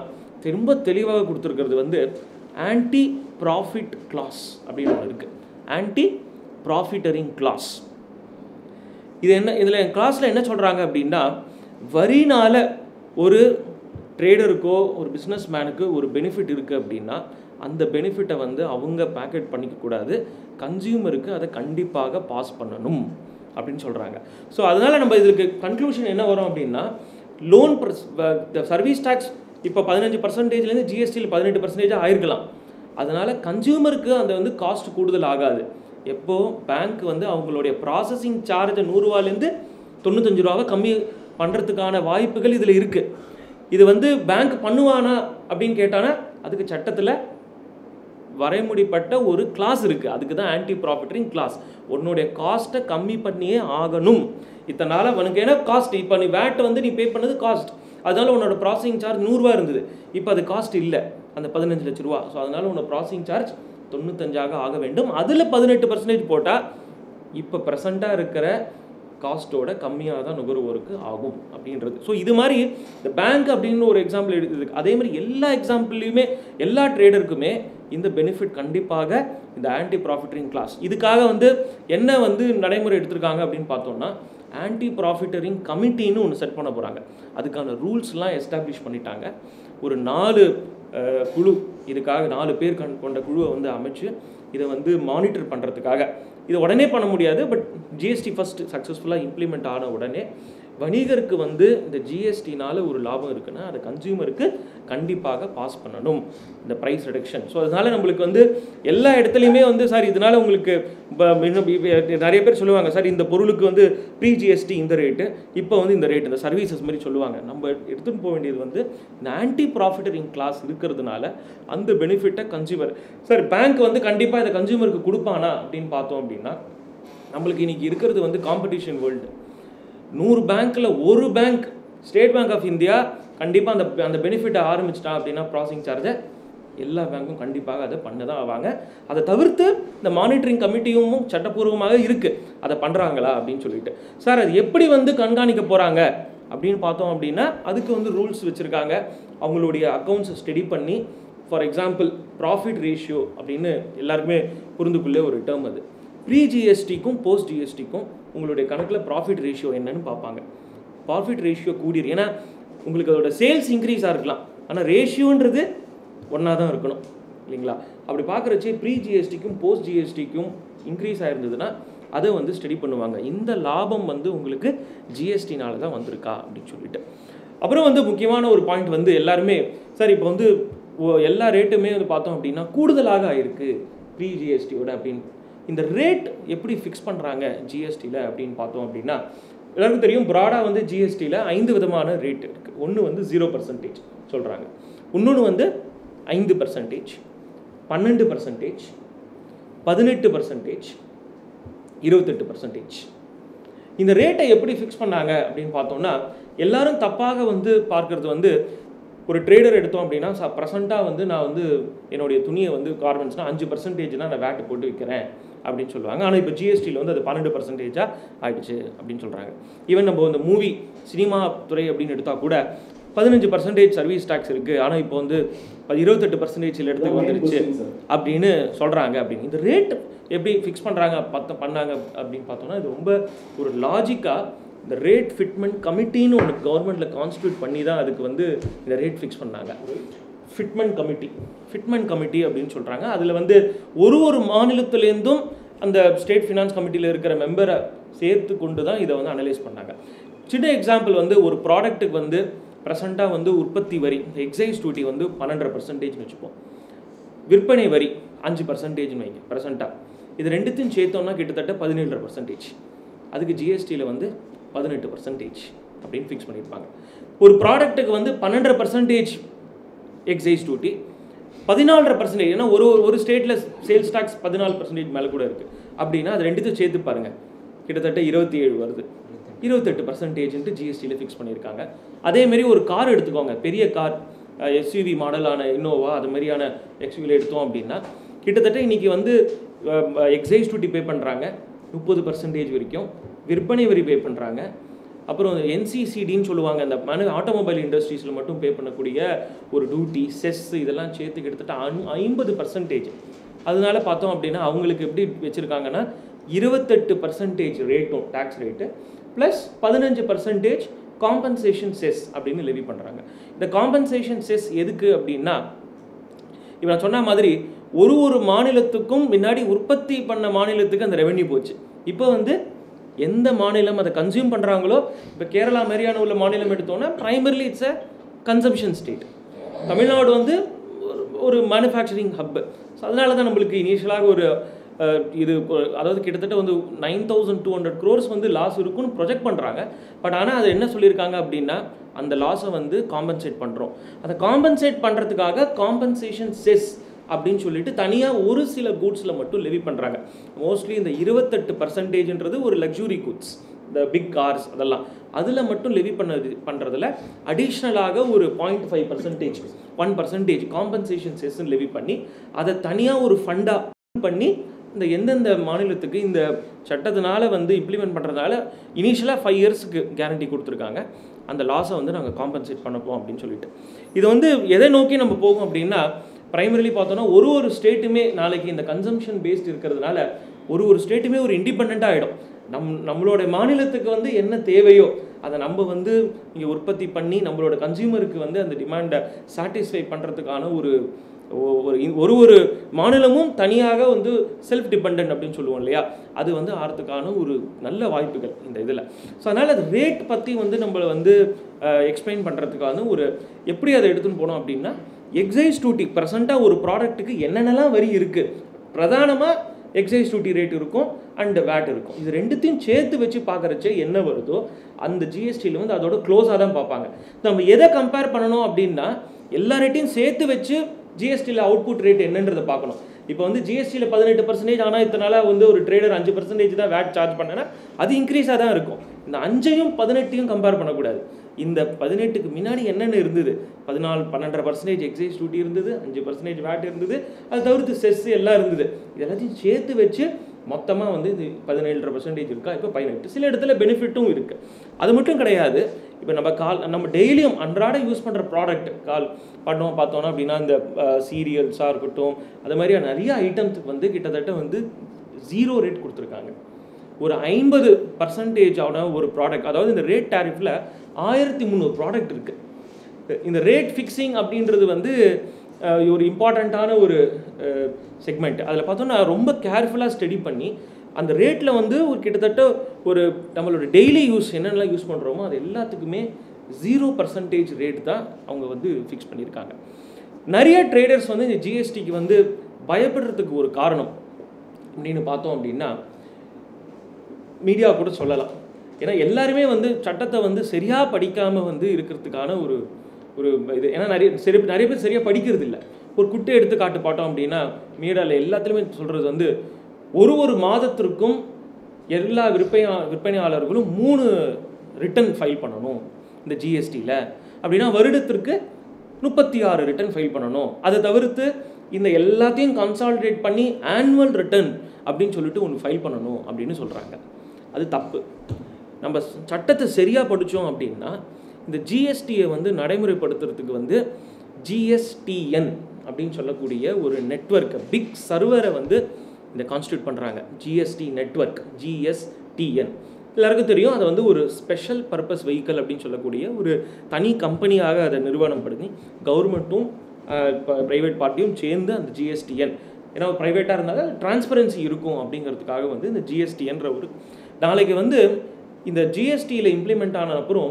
ரொம்ப தெளிவாக கொடுத்துருக்கிறது வந்து ஆன்டி ப்ராஃபிட் கிளாஸ் அப்படின்னு ஒன்று இருக்குது ஆன்டி ப்ராஃபிட்டரிங் கிளாஸ் இது என்ன இதில் என் கிளாஸில் என்ன சொல்கிறாங்க அப்படின்னா வரினால் ஒரு ட்ரேடருக்கோ ஒரு பிஸ்னஸ் மேனுக்கு ஒரு பெனிஃபிட் இருக்குது அப்படின்னா அந்த பெனிஃபிட்டை வந்து அவங்க பேக்கெட் பண்ணிக்கக்கூடாது கன்சியூமருக்கு அதை கண்டிப்பாக பாஸ் பண்ணணும் அப்படின்னு சொல்கிறாங்க ஸோ அதனால் நம்ம இதுக்கு கன்க்ளூஷன் என்ன வரும் அப்படின்னா லோன் சர்வீஸ் டேக்ஸ் இப்போ பதினஞ்சு பர்சன்டேஜ்லேருந்து ஜிஎஸ்டியில் பதினெட்டு பர்சன்டேஜ் ஆயிருக்கலாம். அதனால் கன்சியூமருக்கு அந்த வந்து காஸ்ட் கூடுதல் ஆகாது. எப்போ பேங்க் வந்து அவங்களுடைய ப்ராசஸிங் சார்ஜை நூறுரூவாலேருந்து தொண்ணூத்தஞ்சு ரூபாவை கம்மி பண்ணுறதுக்கான வாய்ப்புகள் இதில் இருக்குது இது வந்து பேங்க் பண்ணுவானா அப்படின்னு கேட்டானா அதுக்கு சட்டத்தில் வரைமுடிப்பட்ட ஒரு கிளாஸ் இருக்குது அதுக்கு தான் ஆன்டி ப்ராஃபிட்டரிங் கிளாஸ் உன்னுடைய காஸ்ட்டை கம்மி பண்ணியே ஆகணும். இத்தனால உனக்கு ஏன்னா காஸ்ட் இப்போ நீ வேட்டை வந்து நீ பே பண்ணது காஸ்ட் அதனால உன்னோட ப்ராசஸிங் சார்ஜ் நூறுரூவா இருந்தது. இப்போ அது காஸ்ட் இல்லை. அந்த பதினஞ்சு லட்ச ரூபா. ஸோ அதனால உன்னோட ப்ராசஸிங் சார்ஜ் தொண்ணூத்தஞ்சாக ஆக வேண்டும். அதில் பதினெட்டு பர்சன்டேஜ் போட்டால் இப்போ ப்ரெசண்ட்டாக இருக்கிற காஸ்ட்டோட கம்மியாக தான் நுகர்வோருக்கு ஆகும் அப்படின்றது. ஸோ இது மாதிரி இந்த பேங்க் அப்படின்னு ஒரு எக்ஸாம்பிள் எடுக்குது அதே மாதிரி எல்லா எக்ஸாம்பிள்லையுமே எல்லா ட்ரேடருக்குமே இந்த பெனிஃபிட் கண்டிப்பாக இந்த ஆன்டி ப்ராஃபிட்டரிங் கிளாஸ் இதுக்காக வந்து என்ன வந்து நடைமுறை எடுத்திருக்காங்க அப்படின்னு பார்த்தோம்னா ஆன்டி ப்ராஃபிட்டரிங் கமிட்டின்னு ஒன்று செட் பண்ண போகிறாங்க அதுக்கான ரூல்ஸ்லாம் எஸ்டாப்ளிஷ் பண்ணிட்டாங்க. ஒரு நாலு குழு. இதுக்காக நாலு பேர் கண் கொண்ட குழுவை வந்து அமைச்சு இதை வந்து மானிட்டர் பண்ணுறதுக்காக இதை உடனே பண்ண முடியாது பட் ஜிஎஸ்டி ஃபஸ்ட் சக்ஸஸ்ஃபுல்லாக இம்ப்ளிமெண்ட் ஆன உடனே வணிகருக்கு வந்து இந்த ஜிஎஸ்டினால் ஒரு லாபம் இருக்குன்னா அதை கன்சியூமருக்கு கண்டிப்பாக பாஸ் பண்ணணும். இந்த ப்ரைஸ் ரிடக்ஷன் ஸோ அதனால் நம்மளுக்கு வந்து எல்லா இடத்துலையுமே வந்து சார் இதனால் உங்களுக்கு நிறைய பேர் சொல்லுவாங்க சார் இந்த பொருளுக்கு வந்து ப்ரீ ஜிஎஸ்டி இந்த ரேட்டு இப்போ வந்து இந்த ரேட் இந்த சர்வீசஸ் மாதிரி சொல்லுவாங்க. நம்ம எடுத்துகிட்டு போக வேண்டியது வந்து இந்த ஆன்டி ப்ராஃபிட்டரிங் கிளாஸ் இருக்கிறதுனால அந்த பெனிஃபிட்டை கன்சியூமர் சார் பேங்க் வந்து கண்டிப்பாக இதை கன்சியூமருக்கு கொடுப்பானா அப்படின்னு பார்த்தோம் அப்படின்னா நம்மளுக்கு இன்றைக்கி இருக்கிறது வந்து காம்படிஷன் வேர்ல்டு நூறு பேங்க்கில் ஒரு bank State Bank of India கண்டிப்பாக அந்த அந்த பெனிஃபிட்டை ஆரம்பிச்சிட்டா அப்படின்னா ப்ராசஸிங் சார்ஜை எல்லா பேங்க்கும் கண்டிப்பாக அதை பண்ண தான் ஆவாங்க. அதை தவிர்த்து இந்த மானிட்டரிங் கமிட்டியும் சட்டப்பூர்வமாக இருக்குது அதை பண்ணுறாங்களா அப்படின்னு சொல்லிட்டு. சார் அது எப்படி வந்து கண்காணிக்க போகிறாங்க அப்படின்னு பார்த்தோம் அப்படின்னா அதுக்கு வந்து ரூல்ஸ் வச்சுருக்காங்க. அவங்களுடைய அக்கௌண்ட்ஸை ஸ்டடி பண்ணி ஃபார் எக்ஸாம்பிள் ப்ராஃபிட் ரேஷியோ அப்படின்னு எல்லாருக்குமே புரிந்துக்குள்ளே ஒரு டேர்ம் அது. ப்ரீ ஜிஎஸ்டிக்கும் போஸ்ட் ஜிஎஸ்டிக்கும் உங்களுடைய கணக்கில் ப்ராஃபிட் ரேஷியோ என்னன்னு பார்ப்பாங்க. ப்ராஃபிட் ரேஷியோ கூடிரு. ஏன்னா உங்களுக்கு அதோட சேல்ஸ் இன்க்ரீஸாக இருக்கலாம். ஆனால் ரேஷியோன்றது ஒன்றா தான் இருக்கணும். இல்லைங்களா? அப்படி பார்க்குறச்சே ப்ரீ ஜிஎஸ்டிக்கும் போஸ்ட் ஜிஎஸ்டிக்கும் இன்க்ரீஸ் ஆயிருந்ததுன்னா அதை வந்து ஸ்டடி பண்ணுவாங்க. இந்த லாபம் வந்து உங்களுக்கு ஜிஎஸ்டினால தான் வந்திருக்கா அப்படின்னு சொல்லிட்டு. அப்புறம் வந்து முக்கியமான ஒரு பாயிண்ட் வந்து எல்லாருமே சார் இப்போ வந்து ஓ- எல்லா ரேட்டுமே வந்து பார்த்தோம் அப்படின்னா கூடுதலாக ஆயிருக்கு ப்ரீ ஜிஎஸ்டியோட அப்படின்னு இந்த ரேட் எப்படி ஃபிக்ஸ் பண்ணுறாங்க ஜிஎஸ்டியில் அப்படின்னு பார்த்தோம் அப்படின்னா எல்லாருக்கும் தெரியும் ப்ராடாக வந்து ஜிஎஸ்டியில் ஐந்து விதமான ரேட் இருக்குது ஒன்று வந்து ஜீரோ பர்சன்டேஜ் சொல்கிறாங்க இன்னொன்று வந்து ஐந்து பர்சன்டேஜ் பன்னெண்டு பர்சன்டேஜ் பதினெட்டு பர்சன்டேஜ் இருபத்தெட்டு பர்சன்டேஜ் இந்த ரேட்டை எப்படி ஃபிக்ஸ் பண்ணாங்க அப்படின்னு பார்த்தோம்னா எல்லாரும் தப்பாக வந்து பார்க்கறது வந்து ஒரு ட்ரேடர் எடுத்தோம் அப்படின்னா ச ப்ரெசண்ட்டாக வந்து நான் வந்து என்னுடைய துணியை வந்து கார்மெண்ட்ஸ்னால் அஞ்சு பர்சன்டேஜ்னால் நான் வேட்டு போட்டு விற்கிறேன் அப்படின்னு சொல்லுவாங்க. ஆனால் இப்போ ஜிஎஸ்டியில் வந்து அது பன்னெண்டு பர்சன்டேஜாக ஆயிடுச்சு அப்படின்னு சொல்கிறாங்க ஈவன் நம்ம இந்த மூவி சினிமா துறை அப்படின்னு எடுத்தால் கூட பதினஞ்சு பர்சன்டேஜ் சர்வீஸ் டேக்ஸ் இருக்குது ஆனால் இப்போ வந்து அது இருபத்தெட்டு பர்சன்டேஜ் சில இடத்துக்கு வந்துருச்சு அப்படின்னு சொல்கிறாங்க அப்படின்னு. இந்த ரேட் எப்படி ஃபிக்ஸ் பண்ணுறாங்க பத்த பண்ணாங்க அப்படின்னு பார்த்தோம்னா இது ரொம்ப ஒரு லாஜிக்காக இந்த ரேட் ஃபிட்மெண்ட் கமிட்டின்னு ஒன்று கவர்மெண்ட்டில் கான்ஸ்டியூட் பண்ணி தான் அதுக்கு வந்து இந்த ரேட் ஃபிக்ஸ் பண்ணாங்க. ஃபிட்மெண்ட் கமிட்டி ஃபிட்மெண்ட் கமிட்டி அப்படின்னு சொல்கிறாங்க அதில் வந்து ஒரு ஒரு மாநிலத்துலேருந்தும் அந்த ஸ்டேட் ஃபினான்ஸ் கமிட்டியில் இருக்கிற மெம்பரை சேர்த்து கொண்டு தான் இதை வந்து அனலைஸ் பண்ணாங்க. சின்ன எக்ஸாம்பிள் வந்து ஒரு ப்ராடக்ட்டுக்கு வந்து ப்ரெசண்ட்டாக வந்து உற்பத்தி வரி எக்ஸைஸ் டியூட்டி வந்து பன்னெண்டரை பர்சன்டேஜ்னு வச்சுப்போம். விற்பனை வரி அஞ்சு பர்சன்டேஜ்னு வைங்க ப்ரெசண்ட்டாக இது ரெண்டுத்தையும் சேர்த்தோம்னா கிட்டத்தட்ட பதினேழு பர்சன்டேஜ் அதுக்கு ஜிஎஸ்டியில் வந்து பதினெட்டு பர்சன்டேஜ் அப்படின்னு ஃபிக்ஸ் பண்ணியிருப்பாங்க ஒரு ப்ராடக்ட்டுக்கு வந்து பன்னெண்டரை பர்சன்டேஜ் எக்ஸைஸ் டியூட்டி பதினாலரை பர்சன்டேஜ் ஏன்னா ஒரு ஒரு ஸ்டேட்டில் சேல்ஸ் டாக்ஸ் பதினாலு பர்சன்டேஜ் மேலே கூட இருக்குது அப்படின்னா அது ரெண்டுத்தையும் சேர்த்து பாருங்கள் கிட்டத்தட்ட இருபத்தி ஏழு வருது. இருபத்தெட்டு பர்சன்டேஜ்ன்ட்டு ஜிஎஸ்டியில் ஃபிக்ஸ் பண்ணியிருக்காங்க. அதேமாரி ஒரு கார் எடுத்துக்கோங்க. பெரிய கார் எஸ்யூவி மாடலான இன்னோவா அது மாதிரியான எக்ஸ்யூவியில் எடுத்தோம் அப்படின்னா கிட்டத்தட்ட இன்றைக்கி வந்து எக்ஸைஸ் டியூட்டி பே பண்ணுறாங்க முப்பது பர்சன்டேஜ் வரைக்கும். விற்பனை வரி பே பண்ணுறாங்க அப்புறம் என்சிசிடின்னு சொல்லுவாங்க அந்த மனு ஆட்டோமொபைல் இண்டஸ்ட்ரீஸில் மட்டும் பே பண்ணக்கூடிய ஒரு டியூட்டி செஸ் இதெல்லாம் சேர்த்து கிட்டத்தட்ட ஐம்பது பர்சன்டேஜ் அதனால பார்த்தோம் அப்படின்னா அவங்களுக்கு எப்படி வச்சுருக்காங்கன்னா இருபத்தெட்டு பர்சன்டேஜ் ரேட்டும் டேக்ஸ் ரேட்டு ப்ளஸ் பதினஞ்சு பர்சன்டேஜ் காம்பன்சேஷன் செஸ் அப்படின்னு லெவி பண்ணுறாங்க இந்த காம்பன்சேஷன் செஸ் எதுக்கு அப்படின்னா இப்போ நான் சொன்ன மாதிரி ஒரு ஒரு மாநிலத்துக்கும் முன்னாடி உற்பத்தி பண்ண மாநிலத்துக்கு அந்த ரெவென்யூ போச்சு. இப்போ வந்து எந்த மாநிலம் அதை கன்சியூம் பண்ணுறாங்களோ இப்போ கேரளா மாதிரியான உள்ள மாநிலம் எடுத்தோன்னா primarily it's a consumption state Tamil Nadu வந்து ஒரு ஒரு மேனுஃபேக்சரிங் ஹப்பு ஸோ அதனால தான் நம்மளுக்கு இனிஷியலாக ஒரு இது அதாவது கிட்டத்தட்ட வந்து nine thousand two hundred crores வந்து லாஸ் இருக்குன்னு ப்ரொஜெக்ட் பண்ணுறாங்க பட் ஆனால் அது என்ன சொல்லியிருக்காங்க அப்படின்னா அந்த லாஸை வந்து காம்பன்சேட் பண்ணுறோம் அதை காம்பன்சேட் பண்ணுறதுக்காக காம்பன்சேஷன் செஸ் அப்படின்னு சொல்லிட்டு தனியாக ஒரு சில கூட்ஸில் மட்டும் லெவி பண்ணுறாங்க மோஸ்ட்லி இந்த இருபத்தெட்டு பர்சன்டேஜ்ன்றது ஒரு லக்ஸுரி கூட்ஸ் இந்த பிக் கார்ஸ் அதெல்லாம். அதில் மட்டும் லெவி பண்ணது பண்ணுறதுல அடிஷ்னலாக ஒரு point five percentage one percentage compensation செஸ்ன்னு levy பண்ணி அதை தனியாக ஒரு ஃபண்டாக பண்ணி இந்த எந்தெந்த மாநிலத்துக்கு இந்த சட்டத்தினால வந்து இம்ப்ளிமெண்ட் பண்ணுறதுனால இனிஷியலாக ஃபைவ் இயர்ஸ்க்கு கேரண்டி கொடுத்துருக்காங்க. அந்த லாஸை வந்து நாங்கள் காம்பன்சேட் பண்ணப்போம் அப்படின்னு சொல்லிட்டு. இது வந்து எதை நோக்கி நம்ம போகும் அப்படின்னா ப்ரைமரிலி பார்த்தோன்னா ஒரு ஒரு ஸ்டேட்டுமே நாளைக்கு இந்த கன்சம்ஷன் பேஸ்ட் இருக்கிறதுனால ஒரு ஒரு ஸ்டேட்டுமே ஒரு இண்டிபெண்ட்டாக ஆகிடும் நம் நம்மளோட மாநிலத்துக்கு வந்து என்ன தேவையோ அதை நம்ம வந்து இங்கே உற்பத்தி பண்ணி நம்மளோட கன்சியூமருக்கு வந்து அந்த டிமாண்டை சாட்டிஸ்ஃபை பண்ணுறதுக்கான ஒரு ஒ- ஒரு ஒரு ஒரு மாநிலமும் தனியாக வந்து செல்ஃப் டிபெண்ட் அப்படின்னு சொல்லுவோம் இல்லையா? அது வந்து ஆறதுக்கான ஒரு நல்ல வாய்ப்புகள் இந்த இதில். ஸோ அதனால் அது ரேட் பற்றி வந்து நம்மளை வந்து எக்ஸ்பிளைன் பண்ணுறதுக்கான ஒரு எப்படி அதை எடுத்துன்னு போனோம் அப்படின்னா எக்ஸைஸ் டூட்டி ப்ரெசண்ட்டாக ஒரு ப்ராடக்ட்டுக்கு என்னென்னலாம் வரி இருக்குது பிரதானமாக எக்ஸைஸ் டூட்டி ரேட் இருக்கும் அண்ட் வேட் இருக்கும். இது ரெண்டுத்தையும் சேர்த்து வச்சு பார்க்குறச்சே என்ன வருதோ அந்த ஜிஎஸ்டியில் வந்து அதோட க்ளோஸாக தான் பார்ப்பாங்க. நம்ம எதை கம்பேர் பண்ணணும் அப்படின்னா எல்லா ரேட்டையும் சேர்த்து வச்சு ஜிஎஸ்டியில் அவுட்புட் ரேட் என்னன்றதை பார்க்கணும். இப்போ வந்து ஜிஎஸ்டியில் பதினெட்டு பர்சன்டேஜ் ஆனால் இத்தனால வந்து ஒரு ட்ரேடர் அஞ்சு பர்சன்டேஜ் தான் வேட் சார்ஜ் பண்ணேன்னா அது இன்க்ரீஸாக தான் இருக்கும். இந்த அஞ்சையும் பதினெட்டையும் கம்பேர் பண்ணக்கூடாது. இந்த பதினெட்டுக்கு முன்னாடி என்னென்ன இருந்தது? பதினாலு பன்னெண்டரை பர்சன்டேஜ் எக்ஸைஸ் டியூட்டி இருந்தது அஞ்சு பர்சன்டேஜ் வேட் இருந்தது அது தவிர்த்து செஸ் எல்லாம் இருந்தது. இது எல்லாத்தையும் சேர்த்து வச்சு மொத்தமாக வந்து இது பதினேழரை பர்சன்டேஜ் இருக்கா? இப்போ பதினெட்டு. சில இடத்துல பெனிஃபிட்டும் இருக்குது அது மட்டும் கிடையாது. இப்போ நம்ம கால் நம்ம டெய்லியும் அன்றாட யூஸ் பண்ணுற ப்ராடக்ட் கால் பண்ணோம் பார்த்தோன்னா அப்படின்னா இந்த சீரியல்ஸாக இருக்கட்டும் அது மாதிரியான நிறைய ஐட்டம்ஸுக்கு வந்து கிட்டத்தட்ட வந்து ஜீரோ ரேட் கொடுத்துருக்காங்க. ஒரு ஐம்பது பர்சன்டேஜான ஒரு ப்ராடக்ட் அதாவது இந்த ரேட் டேரிஃபில் ஆயிரத்தி முந்நூறு ப்ராடக்ட் இருக்குது இந்த ரேட் ஃபிக்ஸிங் அப்படின்றது வந்து ஒரு இம்பார்ட்டண்ட்டான ஒரு செக்மெண்ட் அதில் பார்த்தோன்னா ரொம்ப கேர்ஃபுல்லாக ஸ்டடி பண்ணி அந்த ரேட்டில் வந்து ஒரு கிட்டத்தட்ட ஒரு நம்மளோட டெய்லி யூஸ் என்னென்னலாம் யூஸ் பண்ணுறோமோ அது எல்லாத்துக்குமே ஜீரோ பர்சன்டேஜ் ரேட் தான் அவங்க வந்து ஃபிக்ஸ் பண்ணியிருக்காங்க. நிறைய ட்ரேடர்ஸ் வந்து இந்த ஜிஎஸ்டிக்கு வந்து பயப்படுறதுக்கு ஒரு காரணம் அப்படின்னு பார்த்தோம் அப்படின்னா மீடியா கூட சொல்லலாம். ஏன்னா எல்லாருமே வந்து சட்டத்தை வந்து சரியாக படிக்காமல் வந்து இருக்கிறதுக்கான ஒரு ஒரு இது. ஏன்னா நிறைய சரி நிறைய பேர் சரியாக படிக்கிறது இல்லை. ஒரு குட்டை எடுத்து காட்டு பாட்டோம் அப்படின்னா மீடியாவில் எல்லாத்துலேயுமே சொல்கிறது வந்து ஒரு ஒரு மாதத்திற்கும் எல்லா விற்பனையா விற்பனையாளர்களும் மூணு ரிட்டர்ன் ஃபைல் பண்ணணும் இந்த ஜிஎஸ்டியில் அப்படின்னா வருடத்திற்கு முப்பத்தி ஆறு ரிட்டர்ன் ஃபைல் பண்ணணும். அதை தவிர்த்து இந்த எல்லாத்தையும் கன்சால்டேட் பண்ணி ஆனுவல் ரிட்டர்ன் அப்படின்னு சொல்லிட்டு ஒன்று ஃபைல் பண்ணணும் அப்படின்னு சொல்கிறாங்க அது தப்பு. நம்ம சட்டத்தை சரியாக படித்தோம் அப்படின்னா இந்த ஜிஎஸ்டியை வந்து நடைமுறைப்படுத்துறதுக்கு வந்து ஜிஎஸ்டிஎன் அப்படின்னு சொல்லக்கூடிய ஒரு நெட்ஒர்க்கை பிக் சர்வரை வந்து இந்த கான்ஸ்டியூட் பண்ணுறாங்க ஜிஎஸ்டி நெட்வொர்க் ஜிஎஸ்டிஎன் எல்லாருக்கும் தெரியும் அதை வந்து ஒரு ஸ்பெஷல் பர்பஸ் வெஹிக்கல் அப்படின்னு சொல்லக்கூடிய ஒரு தனி கம்பெனியாக அதை நிறுவனம் படுத்தி கவர்மெண்ட்டும் ப்ரைவேட் பார்ட்டியும் சேர்ந்து அந்த ஜிஎஸ்டிஎன் ஏன்னா ப்ரைவேட்டாக இருந்தாலும் டிரான்ஸ்பரன்சி இருக்கும் அப்படிங்கிறதுக்காக வந்து இந்த ஜிஎஸ்டிஎன்ற ஒரு நாளைக்கு வந்து இந்த ஜிஎஸ்டியில் இம்ப்ளிமெண்ட் ஆன அப்புறம்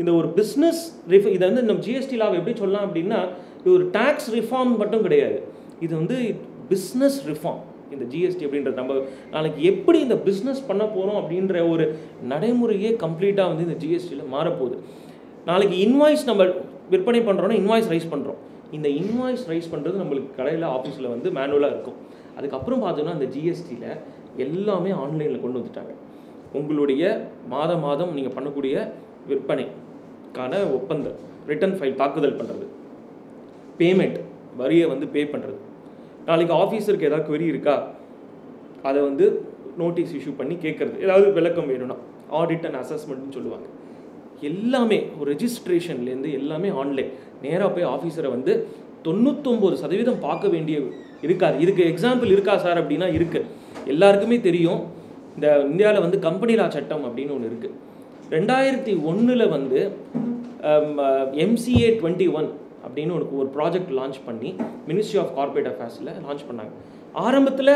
இந்த ஒரு பிஸ்னஸ் ரிஃப் இதை வந்து நம்ம ஜிஎஸ்டி லாவை எப்படி சொல்லலாம் அப்படின்னா இது ஒரு டேக்ஸ் ரிஃபார்ம் மட்டும் கிடையாது. இது வந்து பிஸ்னஸ் ரிஃபார்ம் இந்த ஜிஎஸ்டி அப்படின்றது நம்ம நாளைக்கு எப்படி இந்த பிஸ்னஸ் பண்ண போகிறோம் அப்படின்ற ஒரு நடைமுறையே கம்ப்ளீட்டாக வந்து இந்த ஜிஎஸ்டியில் மாறப்போகுது. நாளைக்கு இன்வாய்ஸ் நம்ம விற்பனை பண்ணுறோன்னா இன்வாய்ஸ் ரைஸ் பண்ணுறோம் இந்த இன்வாய்ஸ் ரைஸ் பண்ணுறது நம்மளுக்கு கடையில் ஆஃபீஸில் வந்து மேனுவலாக இருக்கும். அதுக்கப்புறம் பார்த்தோன்னா அந்த ஜிஎஸ்டியில் எல்லாமே ஆன்லைனில் கொண்டு வந்துட்டாங்க. உங்களுடைய மாத மாதம் நீங்கள் பண்ணக்கூடிய விற்பனைக்கான ஒப்பந்தம் ரிட்டர்ன் ஃபைல் தாக்குதல் பண்ணுறது பேமெண்ட் வரியை வந்து பே பண்ணுறது நாளைக்கு ஆஃபீஸருக்கு ஏதாவது query இருக்கா? அதை வந்து நோட்டீஸ் இஷ்யூ பண்ணி கேட்குறது ஏதாவது விளக்கம் வேணும்னா ஆடிட் அண்ட் அசஸ்மெண்ட்னு சொல்லுவாங்க. எல்லாமே ஒரு ரெஜிஸ்ட்ரேஷன்லேருந்து எல்லாமே ஆன்லைன் நேராக போய் ஆஃபீஸரை வந்து தொண்ணூத்தொம்பது சதவீதம் பார்க்க வேண்டிய இருக்காது. இதுக்கு எக்ஸாம்பிள் இருக்கா சார் அப்படின்னா இருக்குது எல்லாருக்குமே தெரியும். இந்த இந்தியாவில் வந்து கம்பெனி லா சட்டம் அப்படின்னு ஒன்று இருக்குது ரெண்டாயிரத்தி ஒன்றில் வந்து எம்சிஏ டுவெண்ட்டி ஒன் அப்படின்னு ஒரு ஒரு ப்ராஜெக்ட் லான்ச் பண்ணி மினிஸ்ட்ரி ஆஃப் கார்ப்பரேட் அஃபேர்ஸில் லான்ச் பண்ணாங்க. ஆரம்பத்தில்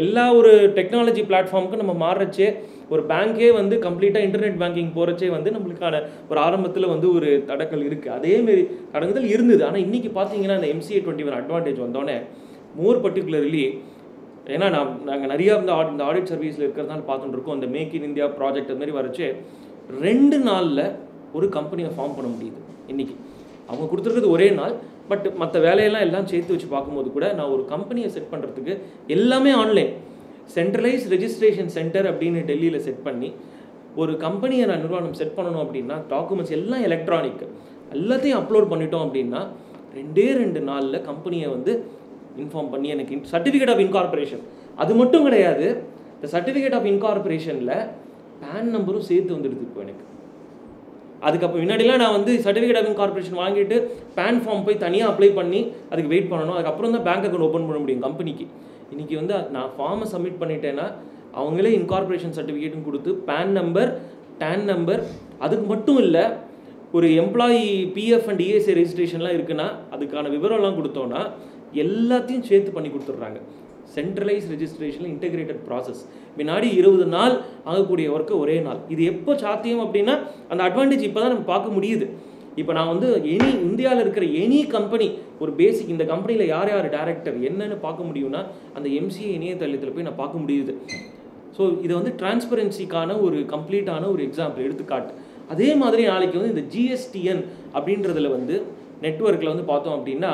எல்லா ஒரு டெக்னாலஜி பிளாட்ஃபார்முக்கும் நம்ம மாறுறச்சே ஒரு பேங்க்கே வந்து கம்ப்ளீட்டாக இன்டர்நெட் பேங்கிங் போகிறச்சே வந்து நம்மளுக்கான ஒரு ஆரம்பத்தில் வந்து ஒரு தடக்கல் இருக்குது அதேமாரி தடங்குதல் இருந்தது. ஆனால் இன்றைக்கி பார்த்தீங்கன்னா இந்த எம்சிஏ டுவெண்ட்டி ஒன் அட்வான்டேஜ் வந்தோடனே மோர் பர்டிகுலர்லி ஏன்னா நான் நாங்கள் நிறையா இந்த ஆட் இந்த ஆடிட் சர்வீஸில் இருக்கிறதால பார்த்துட்டு இருக்கோம். இந்த மேக் இன் இந்தியா ப்ராஜெக்ட் அது மாதிரி வரச்சு. ரெண்டு நாளில் ஒரு கம்பெனியை ஃபார்ம் பண்ண முடியுது இன்னைக்கு. அவங்க கொடுத்துருக்கிறது ஒரே நாள். பட் மற்ற வேலையெல்லாம் எல்லாம் சேர்த்து வச்சு பார்க்கும்போது கூட நான் ஒரு கம்பெனியை செட் பண்ணுறதுக்கு எல்லாமே ஆன்லைன் சென்ட்ரலைஸ் ரெஜிஸ்ட்ரேஷன் சென்டர் அப்படின்னு டெல்லியில் செட் பண்ணி ஒரு கம்பெனியை நான் நிறுவனம் செட் பண்ணணும் அப்படின்னா டாக்குமெண்ட்ஸ் எல்லாம் எலக்ட்ரானிக் எல்லாத்தையும் அப்லோட் பண்ணிட்டோம் அப்படின்னா ரெண்டே ரெண்டு நாளில் கம்பெனியை வந்து இன்ஃபார்ம் பண்ணி எனக்கு சர்டிஃபிகேட் ஆஃப் இன்கார்பரேஷன் அது மட்டும் கிடையாது இந்த சர்டிஃபிகேட் ஆஃப் இன்கார்பரேஷனில் பேன் நம்பரும் சேர்த்து வந்துடுது இப்போ எனக்கு. அதுக்கப்புறம் முன்னாடிலாம் நான் வந்து சர்டிஃபிகேட் ஆஃப் இன்கார்பரேஷன் வாங்கிட்டு பேன் ஃபார்ம் போய் தனியாக அப்ளை பண்ணி அதுக்கு வெயிட் பண்ணணும். அதுக்கப்புறம் தான் பேங்க் அக்கௌண்ட் ஓப்பன் பண்ண முடியும் கம்பெனிக்கு இன்றைக்கி வந்து நான் ஃபார்மை சப்மிட் பண்ணிட்டேன்னா அவங்களே இன்கார்பரேஷன் சர்டிஃபிகேட்டும் கொடுத்து பேன் நம்பர் டேன் நம்பர் அதுக்கு மட்டும் இல்லை ஒரு எம்ப்ளாயி பிஎஃப் அண்ட் இஎஸ்ஐ ரெஜிஸ்ட்ரேஷன்லாம் இருக்குன்னா அதுக்கான விவரம்லாம் கொடுத்தோன்னா எல்லாத்தையும் சேர்த்து பண்ணி கொடுத்துட்றாங்க. சென்ட்ரலைஸ் ரெஜிஸ்ட்ரேஷனில் இன்டெகிரேட்டட் ப்ராசஸ் முன்னாடி இருபது நாள் ஆகக்கூடிய ஒர்க்கு ஒரே நாள். இது எப்போ சாத்தியம் அப்படின்னா அந்த அட்வான்டேஜ் இப்போ தான் நம்ம பார்க்க முடியுது. இப்போ நான் வந்து எனி இந்தியாவில் இருக்கிற எனி கம்பெனி ஒரு பேசிக் இந்த கம்பெனியில் யார் யார் டேரக்டர் என்னன்னு பார்க்க முடியும்னா அந்த எம்சிஏ இணையதளத்தில் போய் நான் பார்க்க முடியுது. ஸோ இதை வந்து டிரான்ஸ்பரன்சிக்கான ஒரு கம்ப்ளீட்டான ஒரு எக்ஸாம்பிள் எடுத்துக்காட்டு. அதே மாதிரி நாளைக்கு வந்து இந்த ஜிஎஸ்டிஎன் அப்படின்றதுல வந்து நெட்ஒர்க்கில் வந்து பார்த்தோம் அப்படின்னா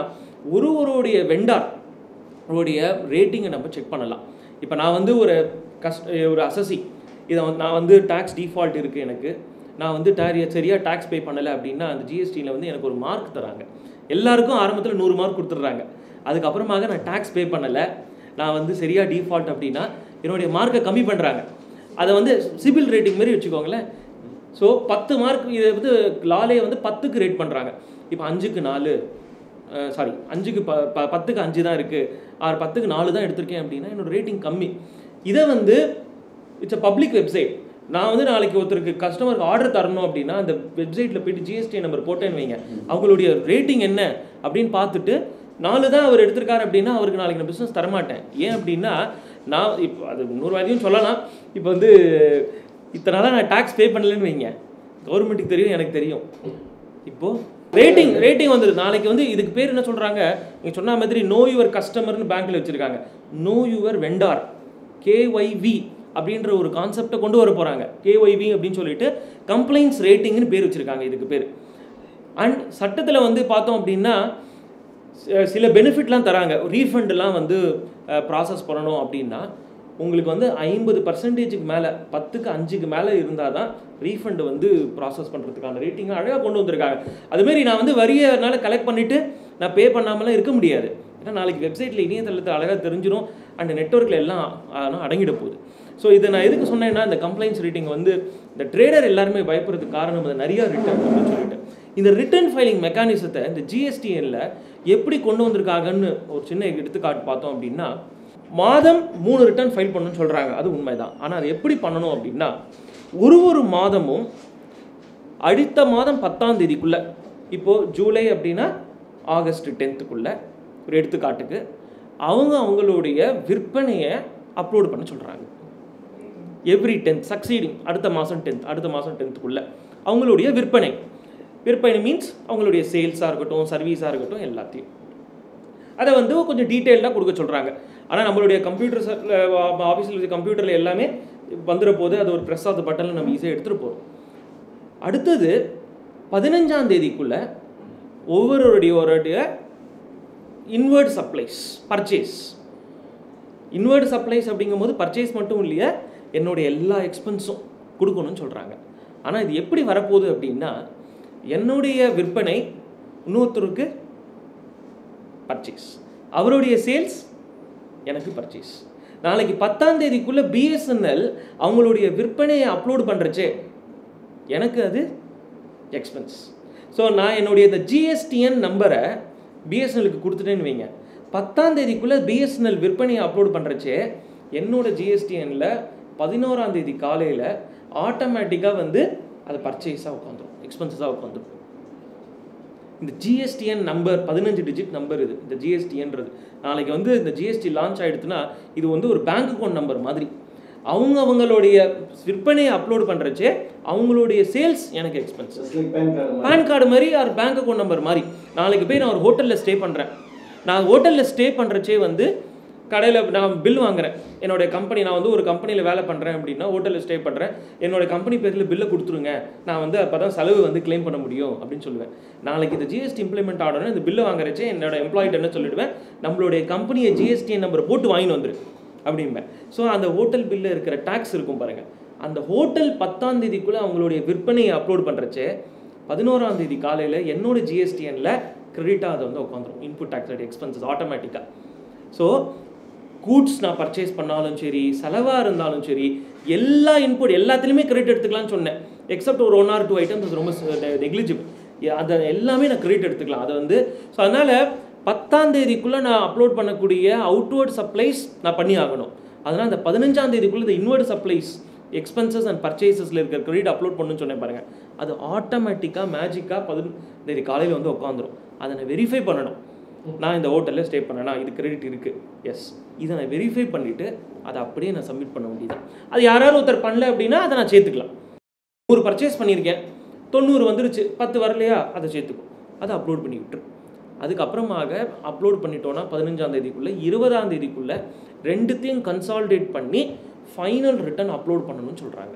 ஒரு ஒருடைய வெண்டார் உடைய ரேட்டிங்கை நம்ம செக் பண்ணலாம். இப்போ நான் வந்து ஒரு கஸ்ட் ஒரு அசசி இதை வந்து நான் வந்து டேக்ஸ் டிஃபால்ட் இருக்குது எனக்கு. நான் வந்து டேரிய சரியாக டேக்ஸ் பே பண்ணலை அப்படின்னா அந்த ஜிஎஸ்டியில் வந்து எனக்கு ஒரு மார்க் தராங்க. எல்லாருக்கும் ஆரம்பத்தில் நூறு மார்க் கொடுத்துட்றாங்க. அதுக்கப்புறமாக நான் டேக்ஸ் பே பண்ணலை. நான் வந்து சரியாக டிஃபால்ட் அப்படின்னா என்னுடைய மார்க்கை கம்மி பண்ணுறாங்க அதை வந்து சிபில் ரேட்டிங் மாதிரி வச்சுக்கோங்களேன். ஸோ பத்து மார்க் இதை வந்து லாலே வந்து பத்துக்கு ரேட் பண்ணுறாங்க இப்போ அஞ்சுக்கு நாலு சாரி அஞ்சுக்கு ப ப பத்துக்கு அஞ்சு தான் இருக்குது ஆறு பத்துக்கு நாலு தான் எடுத்திருக்கேன் அப்படின்னா என்னோடய ரேட்டிங் கம்மி. இதை வந்து இட்ஸ் அ பப்ளிக் வெப்சைட் நான் வந்து நாளைக்கு ஒருத்தருக்கு கஸ்டமருக்கு ஆர்டர் தரணும் அப்படின்னா அந்த வெப்சைட்டில் போயிட்டு ஜிஎஸ்டி நம்பர் போட்டேன்னு வைங்க. அவங்களுடைய ரேட்டிங் என்ன அப்படின்னு பார்த்துட்டு நாலு தான் அவர் எடுத்திருக்காரு அப்படின்னா அவருக்கு நாளைக்கு நான் பிஸ்னஸ் தரமாட்டேன். ஏன் அப்படின்னா நான் இப்போ அது இன்னொரு சொல்லலாம். இப்போ வந்து இத்தனை நாளாக நான் டேக்ஸ் பே பண்ணலன்னு வைங்க. கவர்மெண்ட்டுக்கு தெரியும் எனக்கு தெரியும். இப்போது ரேட்டிங் ரேட்டிங் வந்துடுது நாளைக்கு வந்து இதுக்கு பேர் என்ன சொல்கிறாங்க நீங்கள் சொன்ன மாதிரி நோ யுவர் கஸ்டமர்னு பேங்க்கில் வச்சுருக்காங்க. நோ யுவர் வெண்டார் கேஒய்வி அப்படின்ற ஒரு கான்செப்டை கொண்டு வர போகிறாங்க கேஒய்வி அப்படின்னு சொல்லிட்டு கம்ப்ளைண்ட்ஸ் ரேட்டிங்னு பேர் வச்சுருக்காங்க இதுக்கு பேர். அண்ட் சட்டத்தில் வந்து பார்த்தோம் அப்படின்னா சில பெனிஃபிட்லாம் தராங்க. ரீஃபண்டெலாம் வந்து ப்ராசஸ் பண்ணணும் அப்படின்னா உங்களுக்கு வந்து ஐம்பது பர்சன்டேஜுக்கு மேலே பத்துக்கு அஞ்சுக்கு மேலே இருந்தால் தான் ரீஃபண்ட் வந்து ப்ராசஸ் பண்ணுறதுக்கான ரேட்டிங்கை அழகாக கொண்டு வந்திருக்காங்க. அதுமாரி நான் வந்து வரியனால கலெக்ட் பண்ணிவிட்டு நான் பே பண்ணாமலாம் இருக்க முடியாது. ஏன்னா நாளைக்கு வெப்சைட்டில் இணையதளத்தை அழகாக தெரிஞ்சிடும் அண்ட் நெட்ஒர்க்கில் எல்லாம் ஆனால் அடங்கிட போகுது. ஸோ இதை நான் எதுக்கு சொன்னேன்னா இந்த கம்ப்ளைண்ட்ஸ் ரேட்டிங் வந்து இந்த ட்ரேடர் எல்லாருமே பயப்படுறதுக்கு காரணம் அது நிறையா ரிட்டர்ன் அப்படின்னு சொல்லிட்டு. இந்த ரிட்டர்ன் ஃபைலிங் மெக்கானிசத்தை இந்த ஜிஎஸ்டிஎனில் எப்படி கொண்டு வந்திருக்காங்கன்னு ஒரு சின்ன எடுத்துக்காட்டு பார்த்தோம் அப்படின்னா மாதம் மூணு ரிட்டர்ன் ஃபைல் பண்ணணும்னு சொல்கிறாங்க அது உண்மைதான். ஆனால் அது எப்படி பண்ணணும் அப்படின்னா ஒரு ஒரு மாதமும் அடுத்த மாதம் பத்தாம் தேதிக்குள்ளே இப்போது ஜூலை அப்படின்னா ஆகஸ்ட் டென்த்துக்குள்ளே ஒரு எடுத்துக்காட்டுக்கு அவங்க அவங்களுடைய விற்பனையை அப்லோடு பண்ண சொல்கிறாங்க எவ்ரி டென்த் சக்சீடிங் அடுத்த மாதம் டென்த் அடுத்த மாதம் டென்த்துக்குள்ளே அவங்களுடைய விற்பனை. விற்பனை மீன்ஸ் அவங்களுடைய சேல்ஸாக இருக்கட்டும் சர்வீஸாக இருக்கட்டும் எல்லாத்தையும். அதை வந்து கொஞ்சம் டீட்டெயில்டாக கொடுக்க சொல்கிறாங்க ஆனால் நம்மளுடைய கம்ப்யூட்டர் ஆஃபீஸில் இருக்க கம்ப்யூட்டரில் எல்லாமே வந்துட போது அது ஒரு ப்ரெஸ் ஆஃப் பட்டனில் நம்ம ஈஸியாக எடுத்துகிட்டு போகிறோம் அடுத்தது பதினஞ்சாம் தேதிக்குள்ளே ஒவ்வொருடைய inward supplies purchase inward supplies அப்படிங்கும்போது பர்ச்சேஸ் மட்டும் இல்லையா என்னுடைய எல்லா எக்ஸ்பென்ஸும் கொடுக்கணும்னு சொல்கிறாங்க ஆனால் இது எப்படி வரப்போகுது அப்படின்னா என்னுடைய விற்பனை இன்னொருத்தருக்கு பர்ச்சேஸ் அவருடைய சேல்ஸ் எனக்கு பர்ச்சேஸ் நாளைக்கு பத்தாம் தேதிக்குள்ளே பிஎஸ்என்எல் அவங்களுடைய விற்பனையை அப்லோடு பண்ணுறச்சே எனக்கு அது எக்ஸ்பென்ஸ் ஸோ நான் என்னுடைய இந்த ஜிஎஸ்டிஎன் நம்பரை பிஎஸ்என்எலுக்கு கொடுத்துட்டேன்னு வைங்க. பத்தாம் தேதிக்குள்ளே பிஎஸ்என்எல் விற்பனையை அப்லோடு பண்ணுறச்சே என்னோட ஜிஎஸ்டிஎனில் பதினோராம் தேதி காலையில் ஆட்டோமேட்டிக்காக வந்து அது பர்ச்சேஸாக உட்காந்துரும் எக்ஸ்பென்சஸாக உட்காந்துரும். இந்த ஜிஎஸ்டிஎன் நம்பர் பதினஞ்சு டிஜிட் நம்பர் இது. இந்த ஜிஎஸ்டிஎன்றது நாளைக்கு வந்து இந்த ஜிஎஸ்டி லான்ச் ஆகிடுச்சுன்னா இது வந்து ஒரு பேங்க் அக்கௌண்ட் நம்பர் மாதிரி. அவங்க அவங்களுடைய விற்பனையை அப்லோட் பண்ணுறச்சே அவங்களுடைய சேல்ஸ் எனக்கு எக்ஸ்பென்சஸ். பேன் கார்டு மாதிரி. ஆர் பேங்க் அக்கௌண்ட் நம்பர் மாதிரி. நாளைக்கு போய் நான் ஒரு ஹோட்டலில் ஸ்டே பண்ணுறேன் நான் ஹோட்டலில் ஸ்டே பண்ணுறச்சே வந்து கடையில் நான் பில் வாங்குறேன். என்னோட கம்பெனி நான் வந்து ஒரு கம்பெனியில் வேலை பண்ணுறேன் அப்படின்னா ஹோட்டலில் ஸ்டே பண்ணுறேன் என்னோட கம்பெனி பேரில் பில்லை கொடுத்துருங்க. நான் வந்து அப்போ தான் செலவு வந்து க்ளைம் பண்ண முடியும் அப்படின்னு சொல்லுவேன். நாளைக்கு இந்த ஜிஎஸ்டி இம்ப்ளிமெண்ட் ஆகணும் இந்த பில்லை வாங்குறச்சே என்னோட எம்ப்ளாயிட்ட என்ன சொல்லிடுவேன்? நம்மளுடைய கம்பெனியை ஜிஎஸ்டி நம்பரை போட்டு வாங்கிட்டு வந்துரு. அப்படிம்பேன். ஸோ அந்த ஹோட்டல் பில்லில் இருக்கிற டேக்ஸ் இருக்கும் பாருங்கள் அந்த ஹோட்டல் பத்தாம் தேதிக்குள்ளே அவங்களுடைய விற்பனையை அப்லோட் பண்ணுறச்சே பதினோராம் தேதி காலையில் என்னோட ஜிஎஸ்டிஎனில் கிரெடிட்டாக அதை வந்து உட்காந்துரும். இன்புட் டேக்ஸ் எக்ஸ்பென்சஸ் ஆட்டோமேட்டிக்காக ஸோ கூட்ஸ் நான் பர்ச்சேஸ் பண்ணாலும் சரி செலவாக இருந்தாலும் சரி எல்லா இன்புட் எல்லாத்துலேயுமே கிரெடிட் எடுத்துக்கலாம்னு சொன்னேன். எக்ஸப்ட் ஒரு ஒன் ஆர் டூ ஐட்டம்ஸ் ரொம்ப நெக்லிஜிபிள் அதை எல்லாமே நான் கிரெடிட் எடுத்துக்கலாம். அதை வந்து ஸோ அதனால் பத்தாம் தேதிக்குள்ளே நான் அப்லோட் பண்ணக்கூடிய அவுட்வேர்ட் சப்ளைஸ் நான் பண்ணி ஆகணும். அதனால் அந்த பதினஞ்சாம் தேதிக்குள்ளே இந்த இன்வெர்ட் சப்ளைஸ் எக்ஸ்பென்சஸ் அண்ட் பர்ச்சேசஸில் இருக்கிற கிரெடிட் அப்லோட் பண்ணுன்னு சொன்னேன் பாருங்கள் அது ஆட்டோமேட்டிக்காக மேஜிக்காக பதினஞ்சு தேதி காலையில் வந்து உட்காந்துரும் அதை நான் வெரிஃபை பண்ணணும். நான் இந்த ஹோட்டலில் ஸ்டே பண்ணேன்னா இது கிரெடிட் இருக்குது எஸ் இதை நான் வெரிஃபை பண்ணிவிட்டு அதை அப்படியே நான் சப்மிட் பண்ண வேண்டியதான் அது யாராவது ஒருத்தர் பண்ணல அப்படின்னா அதை நான் சேர்த்துக்கலாம். நூறு பர்ச்சேஸ் பண்ணியிருக்கேன். தொண்ணூறு வந்துருச்சு. பத்து வரலையா? அதை சேர்த்துக்கும் அதை அப்லோட் பண்ணி விட்டுரு. அதுக்கப்புறமாக அப்லோட் பண்ணிட்டோன்னா பதினஞ்சாம் தேதிக்குள்ளே இருபதாம் தேதிக்குள்ளே ரெண்டுத்தையும் கன்சால்டேட் பண்ணி ஃபைனல் ரிட்டர்ன் அப்லோட் பண்ணணும்னு சொல்கிறாங்க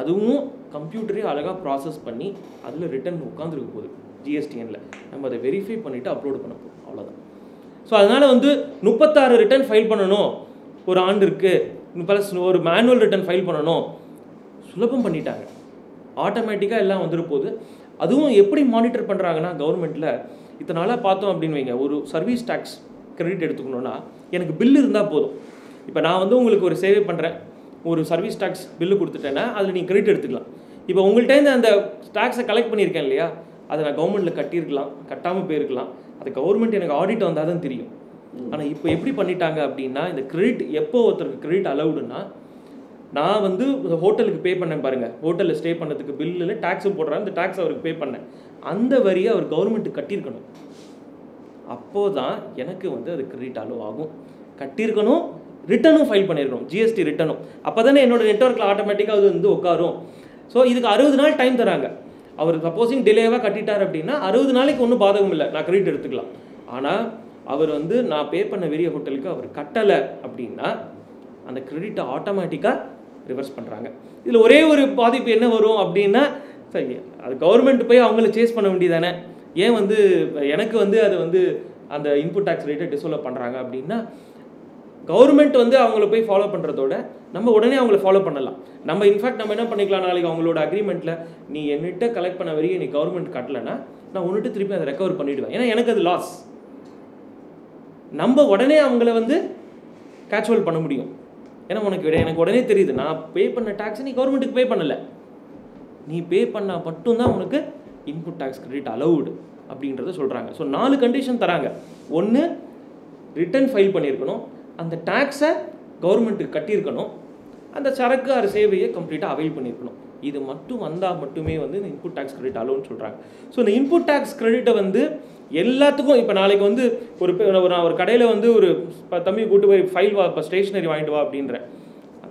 அதுவும் கம்ப்யூட்டரே அழகாக ப்ராசஸ் பண்ணி அதில் ரிட்டர்ன் உட்காந்துருக்க போகுது. ஜிஎஸ்டிஎனில் நம்ம அதை வெரிஃபை பண்ணிவிட்டு அப்லோட் பண்ண போகிறோம் அவ்வளோதான் ஸோ அதனால் வந்து முப்பத்தாறு ரிட்டர்ன் ஃபைல் பண்ணணும். ஒரு ஆண்டு இருக்குது ப்ளஸ் ஒரு மேனுவல் ரிட்டர்ன் ஃபைல் பண்ணணும். சுலபம் பண்ணிட்டாங்க. ஆட்டோமேட்டிக்காக எல்லாம் வந்துரு போகுது அதுவும் எப்படி மானிட்டர் பண்ணுறாங்கன்னா கவர்மெண்ட்டில் இத்தனை நாளாக பார்த்தோம் அப்படின்னு வைங்க. ஒரு சர்வீஸ் டேக்ஸ் கிரெடிட் எடுத்துக்கணுன்னா எனக்கு பில் இருந்தால் போதும். இப்போ நான் வந்து உங்களுக்கு ஒரு சேவை பண்ணுறேன் ஒரு சர்வீஸ் டேக்ஸ் பில்லு கொடுத்துட்டேன்னா அதில் நீங்கள் கிரெடிட் எடுத்துக்கலாம். இப்போ உங்கள்கிட்ட அந்த டேக்ஸை கலெக்ட் பண்ணியிருக்கேன் இல்லையா? அதை நான் கவர்மெண்ட்டில் கட்டியிருக்கலாம். கட்டாமல் போயிருக்கலாம். அது கவர்மெண்ட் எனக்கு ஆடிட் வந்தால் தான் தெரியும். ஆனால் இப்போ எப்படி பண்ணிட்டாங்க அப்படின்னா இந்த கிரெடிட் எப்போ ஒருத்தருக்கு கிரெடிட் அலவுடுன்னா நான் வந்து ஹோட்டலுக்கு பே பண்ணேன் பாருங்க. ஹோட்டலில் ஸ்டே பண்ணதுக்கு பில்லில் டேக்ஸும் போடுறேன் அந்த டேக்ஸ் அவருக்கு பே பண்ணேன். அந்த வரியை அவர் கவர்மெண்ட்டு கட்டியிருக்கணும். அப்போது தான் எனக்கு வந்து அது கிரெடிட் அலோவ் ஆகும். கட்டியிருக்கணும் ரிட்டனும் ஃபைல் பண்ணியிருக்கணும். ஜிஎஸ்டி ரிட்டனும். அப்போ தானே என்னோட நெட்ஒர்க்கில் ஆட்டோமேட்டிக்காக அது வந்து உட்காரும். ஸோ இதுக்கு அறுபது நாள் டைம் தராங்க. அவர் சப்போஸிங் டிலேவாக கட்டிட்டார் அப்படின்னா அறுபது நாளைக்கு ஒன்றும் பாதகம் இல்லை. நான் கிரெடிட் எடுத்துக்கலாம். ஆனால் அவர் வந்து நான் பே பண்ண வெறிய ஹோட்டலுக்கு அவர் கட்டலை அப்படின்னா அந்த கிரெடிட்டை ஆட்டோமேட்டிக்காக ரிவர்ஸ் பண்ணுறாங்க இதில் ஒரே ஒரு பாதிப்பு என்ன வரும் அப்படின்னா சரி அது கவர்மெண்ட் போய் அவங்கள சேஸ் பண்ண வேண்டியதானே. ஏன் வந்து எனக்கு வந்து அது வந்து அந்த இன்புட் டேக்ஸ் ரேட்டை டிசோல்வ் பண்ணுறாங்க அப்படின்னா கவர்மெண்ட் வந்து அவங்கள போய் ஃபாலோ பண்ணுறதோட நம்ம உடனே அவங்கள ஃபாலோ பண்ணலாம். நம்ம இன்ஃபேக்ட் நம்ம என்ன பண்ணிக்கலாம் நாளைக்கு அவங்களோட அக்ரிமெண்ட்டில் நீ என்னிட்ட கலெக்ட் பண்ண வரைக்கும் நீ கவர்மெண்ட் கட்டலைன்னா நான் ஒன்றுட்டு திருப்பி அதை ரெக்கவர் பண்ணிவிடுவேன் ஏன்னா எனக்கு அது லாஸ் நம்ம உடனே அவங்கள வந்து கேட்சுவல் பண்ண முடியும். ஏன்னா உனக்கு விட- எனக்கு உடனே தெரியுது நான் பே பண்ண டேக்ஸை நீ கவர்மெண்ட்டுக்கு பே பண்ணலை. நீ பே பண்ணால் மட்டும்தான் உனக்கு இன்புட் டேக்ஸ் கிரெடிட் அலவுடு அப்படின்றத சொல்கிறாங்க ஸோ நாலு கண்டிஷன் தராங்க. ஒன்று ரிட்டர்ன் ஃபைல் பண்ணியிருக்கணும். அந்த டேக்ஸை கவர்மெண்ட்டுக்கு கட்டியிருக்கணும். அந்த சரக்கு அது சேவையை கம்ப்ளீட்டாக அவைல் பண்ணியிருக்கணும். இது மட்டும் வந்தால் மட்டுமே வந்து இந்த இன்புட் டேக்ஸ் கிரெடிட் அலோன்னு சொல்கிறாங்க ஸோ இந்த இன்புட் டேக்ஸ் கிரெடிட்டை வந்து எல்லாத்துக்கும் இப்போ நாளைக்கு வந்து ஒரு நான் ஒரு கடையில் வந்து ஒரு தம்பி கூட்டு போய் ஃபைல் வா இப்போ ஸ்டேஷனரி வாங்கிட்டு வா அப்படின்றேன்.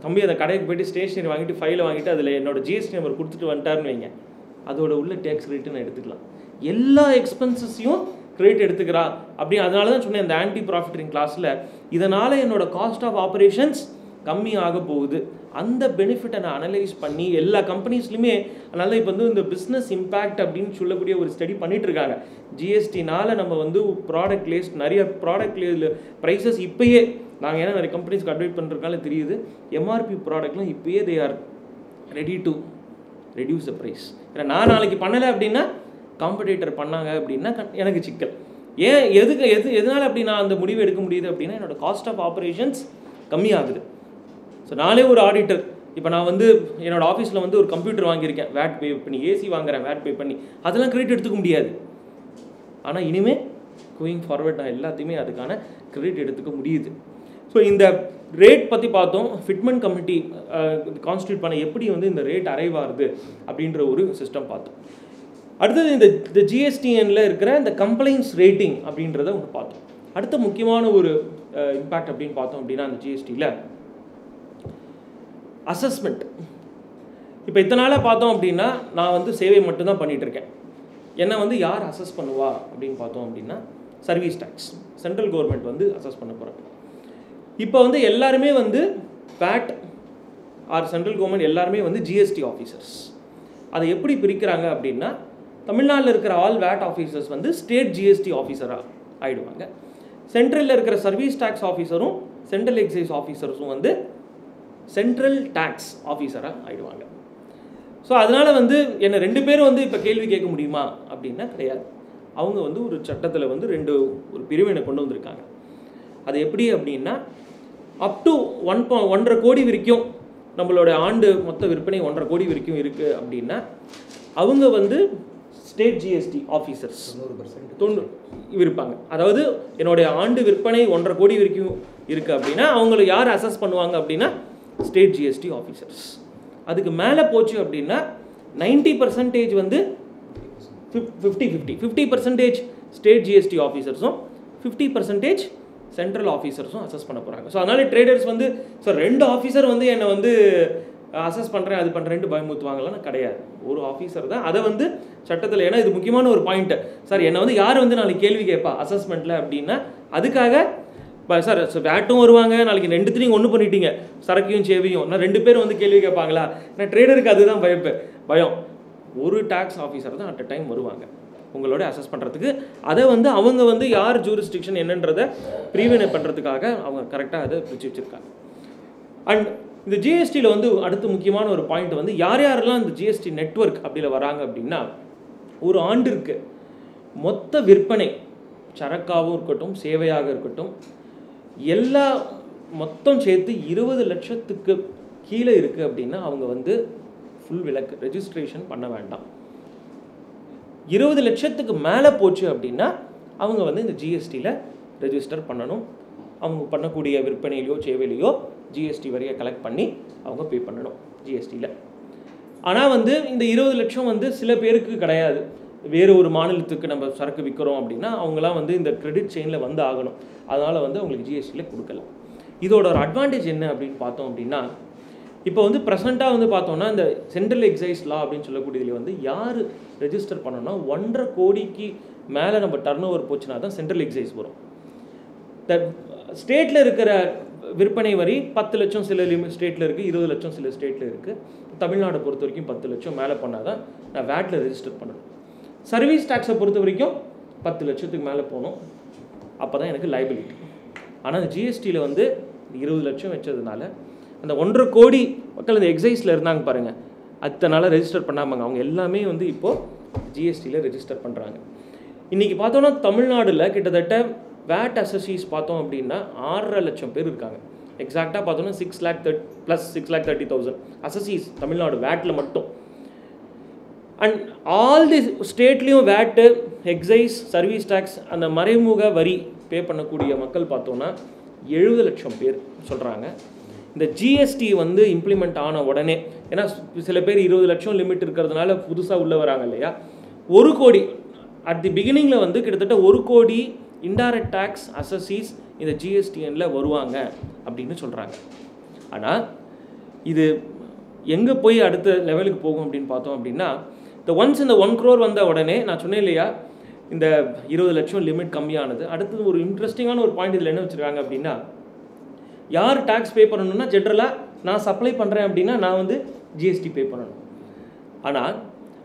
தம்பி அந்த கடைக்கு போயிட்டு ஸ்டேஷனரி வாங்கிட்டு ஃபைலை வாங்கிட்டு அதில் என்னோட ஜிஎஸ்டி நம்பர் கொடுத்துட்டு வந்துட்டாருன்னு வைங்க. அதோட உள்ள டேக்ஸ் கிரெடிட்டு நான் எடுத்துக்கலாம். எல்லா எக்ஸ்பென்சஸையும் கிரெடிட் எடுத்துக்கிறா அப்படி அதனால தான் சொன்னேன் இந்த ஆன்டி ப்ராஃபிட்டரிங் கிளாஸில் இதனால் என்னோடய காஸ்ட் ஆஃப் ஆப்ரேஷன்ஸ் கம்மி ஆக போகுது. அந்த பெனிஃபிட்டை நான் அனலைஸ் பண்ணி எல்லா கம்பெனிஸ்லையுமே அதனால இப்போ வந்து இந்த பிஸ்னஸ் இம்பேக்ட் அப்படின்னு சொல்லக்கூடிய ஒரு ஸ்டடி பண்ணிகிட்ருக்காங்க ஜிஎஸ்டினால் நம்ம வந்து ப்ராடக்ட் லேஸ்ட் நிறைய ப்ராடக்ட் ப்ரைஸஸ் இப்போயே நாங்கள் ஏன்னா நிறைய கம்பெனிஸ்க்கு அட்வைட் பண்ணுறதுனால தெரியுது எம்ஆர்பி ப்ராடக்ட்லாம் இப்போயே they are ready to reduce the price ஏன்னா நான் நாளைக்கு பண்ணலை அப்படின்னா காம்படேட்டர் பண்ணாங்க அப்படின்னா கண்- எனக்கு சிக்கல். ஏன் எதுக்கு எது எதனால் அப்படி நான் அந்த முடிவு எடுக்க முடியுது அப்படின்னா என்னோடய காஸ்ட் ஆஃப் ஆப்ரேஷன்ஸ் கம்மியாகுது. ஸோ நானே ஒரு ஆடிட்டர் இப்போ நான் வந்து என்னோடய ஆஃபீஸில் வந்து ஒரு கம்ப்யூட்டர் வாங்கியிருக்கேன். வேட் பே பண்ணி ஏசி வாங்குறேன் வேட் பே பண்ணி. அதெல்லாம் கிரெடிட் எடுத்துக்க முடியாது. ஆனால் இனிமே கோயிங் ஃபார்வர்ட் நான் எல்லாத்தையுமே அதுக்கான கிரெடிட் எடுத்துக்க முடியுது. ஸோ இந்த ரேட் பற்றி பார்த்தோம். ஃபிட்மெண்ட் கமிட்டி கான்ஸ்டியூட் பண்ண எப்படி வந்து இந்த ரேட் அரைவாருது அப்படின்ற ஒரு சிஸ்டம் பார்த்தோம். அடுத்தது இந்த இந்த ஜிஎஸ்டிஎனில் இருக்கிற இந்த கம்ப்ளைண்ட்ஸ் ரேட்டிங் அப்படின்றத ஒன்று பார்த்தோம். அடுத்த முக்கியமான ஒரு இம்பேக்ட் அப்படின்னு பார்த்தோம் அப்படின்னா அந்த ஜிஎஸ்டியில் அசஸ்மெண்ட் இப்போ இத்தனை நாளாக பார்த்தோம் அப்படின்னா நான் வந்து சேவை மட்டும்தான் பண்ணிகிட்ருக்கேன் இருக்கேன் என்னை வந்து யார் அசஸ் பண்ணுவா அப்படின்னு பார்த்தோம் அப்படின்னா சர்வீஸ் டேக்ஸ் சென்ட்ரல் கவர்மெண்ட் வந்து அசஸ் பண்ண போகிறாங்க இப்போ வந்து எல்லாருமே வந்து பேட் ஆர் சென்ட்ரல் கவர்மெண்ட் எல்லாருமே வந்து ஜிஎஸ்டி ஆஃபீஸர்ஸ் அதை எப்படி பிரிக்கிறாங்க அப்படின்னா தமிழ்நாட்டில் இருக்கிற ஆல் வேட் ஆஃபீஸர்ஸ் வந்து ஸ்டேட் ஜிஎஸ்டி ஆஃபீஸராக ஆயிடுவாங்க. சென்ட்ரலில் இருக்கிற சர்வீஸ் டேக்ஸ் ஆஃபீஸரும் சென்ட்ரல் எக்ஸைஸ் ஆஃபீஸர்ஸும் வந்து சென்ட்ரல் டேக்ஸ் ஆஃபீஸராக ஆயிடுவாங்க. ஸோ அதனால் வந்து என்னை ரெண்டு பேரும் வந்து இப்போ கேள்வி கேட்க முடியுமா அப்படின்னா கிடையாது. அவங்க வந்து ஒரு சட்டத்தில் வந்து ரெண்டு ஒரு பிரிவினை கொண்டு வந்திருக்காங்க. அது எப்படி அப்படின்னா அப் டு ஒன் ஒன்றரை கோடி வரைக்கும் நம்மளோட ஆண்டு மொத்த விற்பனை ஒன்றரை கோடி வரைக்கும் இருக்குது அப்படின்னா அவங்க வந்து ஸ்டேட் ஜிஎஸ்டி ஆஃபீஸர்ஸ் தொண்ணூறு இருப்பாங்க அதாவது என்னுடைய ஆண்டு விற்பனை ஒன்றரை கோடி வரைக்கும் இருக்குது அப்படின்னா அவங்கள யார் அசஸ் பண்ணுவாங்க அப்படின்னா ஸ்டேட் ஜிஎஸ்டி ஆஃபீஸர்ஸ் அதுக்கு மேலே போச்சு அப்படின்னா 90% பர்சன்டேஜ் வந்து fifty fifty fifty percentage state GST ஆஃபீஸர்ஸும் fifty percentage central ஆஃபீஸர்ஸும் அசஸ் பண்ண போகிறாங்க ஸோ அதனால ட்ரேடர்ஸ் வந்து ஸோ ரெண்டு ஆஃபீஸர் வந்து என்னை வந்து அசஸ் பண்ணுறேன் அது பண்ணுறேன்ட்டு பயமுறுத்துவாங்களான்னு கிடையாது. ஒரு ஆஃபீஸர் தான். அதை வந்து சட்டத்தில் ஏன்னா இது முக்கியமான ஒரு பாயிண்ட்டு சார் என்னை வந்து யார் வந்து நாளைக்கு கேள்வி கேட்பா? அசஸ்மெண்ட்டில் அப்படின்னா அதுக்காக இப்போ சார் வேட்டும் வருவாங்க. நாளைக்கு ரெண்டுத்தையும் ஒன்று பண்ணிட்டீங்க. சரக்கையும் சேவையும். நான் ரெண்டு பேரும் வந்து கேள்வி கேட்பாங்களா? நான் ட்ரேடருக்கு அதுதான் பயப்பு பயம். ஒரு டேக்ஸ் ஆஃபீஸர் தான் அட் அ டைம் வருவாங்க. உங்களோட அசஸ் பண்ணுறதுக்கு அதை வந்து அவங்க வந்து யார் ஜூரிஸ்டிக்ஷன் என்னன்றதை ப்ரீவினை பண்ணுறதுக்காக அவங்க கரெக்டாக அதை பிரித்து வச்சுருக்காங்க. அண்ட் இந்த ஜிஎஸ்டியில் வந்து அடுத்த முக்கியமான ஒரு பாயிண்ட் வந்து யார் யாரெல்லாம் இந்த ஜிஎஸ்டி நெட்வொர்க் அப்படியில் வராங்க அப்படின்னா ஒரு ஆண்டிற்கு மொத்த விற்பனை சரக்காகவும் இருக்கட்டும் சேவையாக இருக்கட்டும் எல்லா மொத்தம் சேர்த்து இருபது லட்சத்துக்கு கீழே இருக்குது அப்படின்னா அவங்க வந்து ஃபுல் விலக்கு ரெஜிஸ்ட்ரேஷன் பண்ண வேண்டாம். இருபது லட்சத்துக்கு மேலே போச்சு அப்படின்னா அவங்க வந்து இந்த ஜிஎஸ்டியில் ரெஜிஸ்டர் பண்ணணும். அவங்க பண்ணக்கூடிய விற்பனையிலையோ சேவையிலையோ ஜிஎஸ்டி வரைய கலெக்ட் பண்ணி அவங்க பே பண்ணணும் ஜிஎஸ்டியில் ஆனால் வந்து இந்த இருபது லட்சம் வந்து சில பேருக்கு கிடையாது. வேறு ஒரு மாநிலத்துக்கு நம்ம சரக்கு விற்கிறோம் அப்படின்னா அவங்களாம் வந்து இந்த கிரெடிட் செயினில் வந்து ஆகணும். அதனால் வந்து அவங்களுக்கு ஜிஎஸ்டியில் கொடுக்கல. இதோட ஒரு அட்வான்டேஜ் என்ன அப்படின்னு பார்த்தோம் அப்படின்னா இப்போ வந்து ப்ரெசண்ட்டாக வந்து பார்த்தோம்னா இந்த சென்ட்ரல் எக்ஸைஸ் லா அப்படின்னு சொல்லக்கூடியதுல வந்து யார் ரெஜிஸ்டர் பண்ணணும்னா ஒன்றரை கோடிக்கு மேலே நம்ம டர்ன் ஓவர் போச்சுன்னா தான் சென்ட்ரல் எக்ஸைஸ் வரும். த ஸ்டேட்டில் இருக்கிற விற்பனை வரி பத்து லட்சம் சில ஸ்டேட்டில் இருக்குது இருபது லட்சம் சில ஸ்டேட்டில் இருக்குது தமிழ்நாடை பொறுத்த வரைக்கும் பத்து லட்சம் மேலே பண்ணால் தான் நான் வேட்டில் ரெஜிஸ்டர் பண்ணணும். சர்வீஸ் டேக்ஸை பொறுத்த வரைக்கும் பத்து லட்சத்துக்கு மேலே போகணும். அப்போ தான் எனக்கு லைபிலிட்டி ஆனால் ஜிஎஸ்டியில் வந்து இருபது லட்சம் வச்சதுனால அந்த ஒன்றரை கோடி மக்கள் இந்த எக்ஸைஸில் இருந்தாங்க பாருங்கள் அத்தனால ரெஜிஸ்டர் பண்ணாமங்க. அவங்க எல்லாமே வந்து இப்போது ஜிஎஸ்டியில் ரெஜிஸ்டர் பண்ணுறாங்க இன்றைக்கி பார்த்தோன்னா தமிழ்நாடில் கிட்டத்தட்ட வேட் அசசிஸ் பார்த்தோம் அப்படின்னா ஆறரை லட்சம் பேர் இருக்காங்க. எக்ஸாக்டாக பார்த்தோன்னா six lakh third plus six lakh thirty thousand assessees Tamil Nadu வேட்டில் மட்டும். அண்ட் ஆல் தி ஸ்டேட்லேயும் வேட்டு எக்ஸைஸ் சர்வீஸ் டேக்ஸ் அந்த மறைமுக வரி பே பண்ணக்கூடிய மக்கள் பார்த்தோன்னா எழுபது லட்சம் பேர் சொல்கிறாங்க இந்த ஜிஎஸ்டி வந்து இம்ப்ளிமெண்ட் ஆன உடனே ஏன்னா சில பேர் இருபது லட்சம் லிமிட் இருக்கிறதுனால புதுசாக உள்ளே வராங்க இல்லையா? ஒரு கோடி அட் தி பிகினிங்கில் வந்து கிட்டத்தட்ட ஒரு கோடி இன்டைரக்ட் டேக்ஸ் அசஸிஸ் இந்த ஜிஎஸ்டிஎனில் வருவாங்க அப்படின்னு சொல்கிறாங்க ஆனால் இது எங்கே போய் அடுத்த லெவலுக்கு போகும் அப்படின்னு பார்த்தோம் அப்படின்னா இந்த ஒன்ஸ் இந்த ஒன் க்ரோர் வந்த உடனே நான் சொன்னேன் இல்லையா இந்த இருபது லட்சம் லிமிட் கம்மியானது. அடுத்தது ஒரு இன்ட்ரெஸ்டிங்கான ஒரு பாயிண்ட் இதில் என்ன வச்சுருக்காங்க அப்படின்னா யார் டேக்ஸ் பே பண்ணணும்னா ஜென்ரலாக நான் சப்ளை பண்ணுறேன் அப்படின்னா நான் வந்து ஜிஎஸ்டி பே பண்ணணும். ஆனால்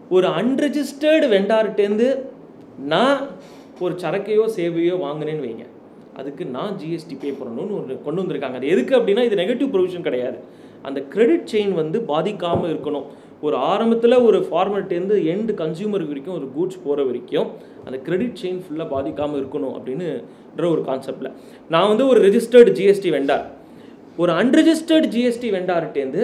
ஒரு அன்ரெஜிஸ்டர்டு வெண்டார்கிட்டேருந்து நான் ஒரு சரக்கையோ சேவையோ வாங்கினேன்னு வைங்க. அதுக்கு நான் ஜிஎஸ்டி பே பண்ணணும்னு ஒன்று கொண்டு வந்திருக்காங்க. அது எதுக்கு அப்படின்னா இது நெகட்டிவ் ப்ரொவிஷன் கிடையாது. அந்த கிரெடிட் செயின் வந்து பாதிக்காமல் இருக்கணும். ஒரு ஆரம்பத்தில் ஒரு ஃபார்மர்ட்டேருந்து எண்டு கன்சியூமர் வரைக்கும் ஒரு கூட்ஸ் போகிற வரைக்கும் அந்த கிரெடிட் செயின் ஃபுல்லாக பாதிக்காமல் இருக்கணும் அப்படின்னுன்ற ஒரு கான்செப்டில் நான் வந்து ஒரு ரெஜிஸ்டர்டு ஜிஎஸ்டி வெண்டார் ஒரு அன்ரெஜிஸ்டர்டு ஜிஎஸ்டி வெண்டார்ட்டேருந்து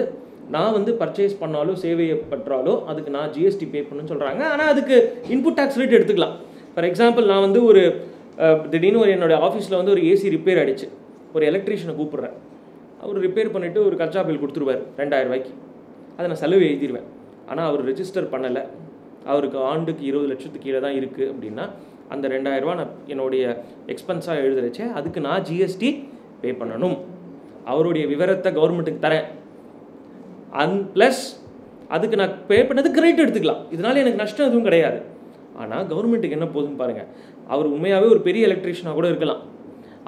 நான் வந்து பர்ச்சேஸ் பண்ணாலோ சேவையை பற்றாலோ அதுக்கு நான் ஜிஎஸ்டி பே பண்ணுன்னு சொல்கிறாங்க ஆனால் அதுக்கு இன்புட் டேக்ஸ் ரேட் எடுத்துக்கலாம். ஃபார் எக்ஸாம்பிள் நான் வந்து ஒரு திடீர்னு ஒரு என்னோட ஆஃபீஸில் வந்து ஒரு ஏசி ரிப்பேர் ஆகிடுச்சு ஒரு எலக்ட்ரீஷியனை கூப்பிட்றேன். அவர் ரிப்பேர் பண்ணிவிட்டு ஒரு கச்சா பில் கொடுத்துருவார் ரெண்டாயிரம் ரூபாய்க்கு. அதை நான் செலவு எழுதிடுவேன் ஆனால் அவர் ரெஜிஸ்டர் பண்ணலை. அவருக்கு ஆண்டுக்கு இருபது லட்சத்துக்கு கீழே தான் இருக்குது அப்படின்னா அந்த ரெண்டாயிரம் நான் என்னுடைய எக்ஸ்பென்ஸாக எழுதுறச்சே அதுக்கு நான் ஜிஎஸ்டி பே பண்ணணும். அவருடைய விவரத்தை கவர்மெண்ட்டுக்கு தரேன். அன் ப்ளஸ் அதுக்கு நான் பே பண்ணது கிரெடிட் எடுத்துக்கலாம். இதனால் எனக்கு நஷ்டம் எதுவும் கிடையாது. ஆனால் கவர்மெண்ட்டுக்கு என்ன போகுதுன்னு பாருங்கள் அவர் உண்மையாகவே ஒரு பெரிய எலக்ட்ரிஷியனாக கூட இருக்கலாம்.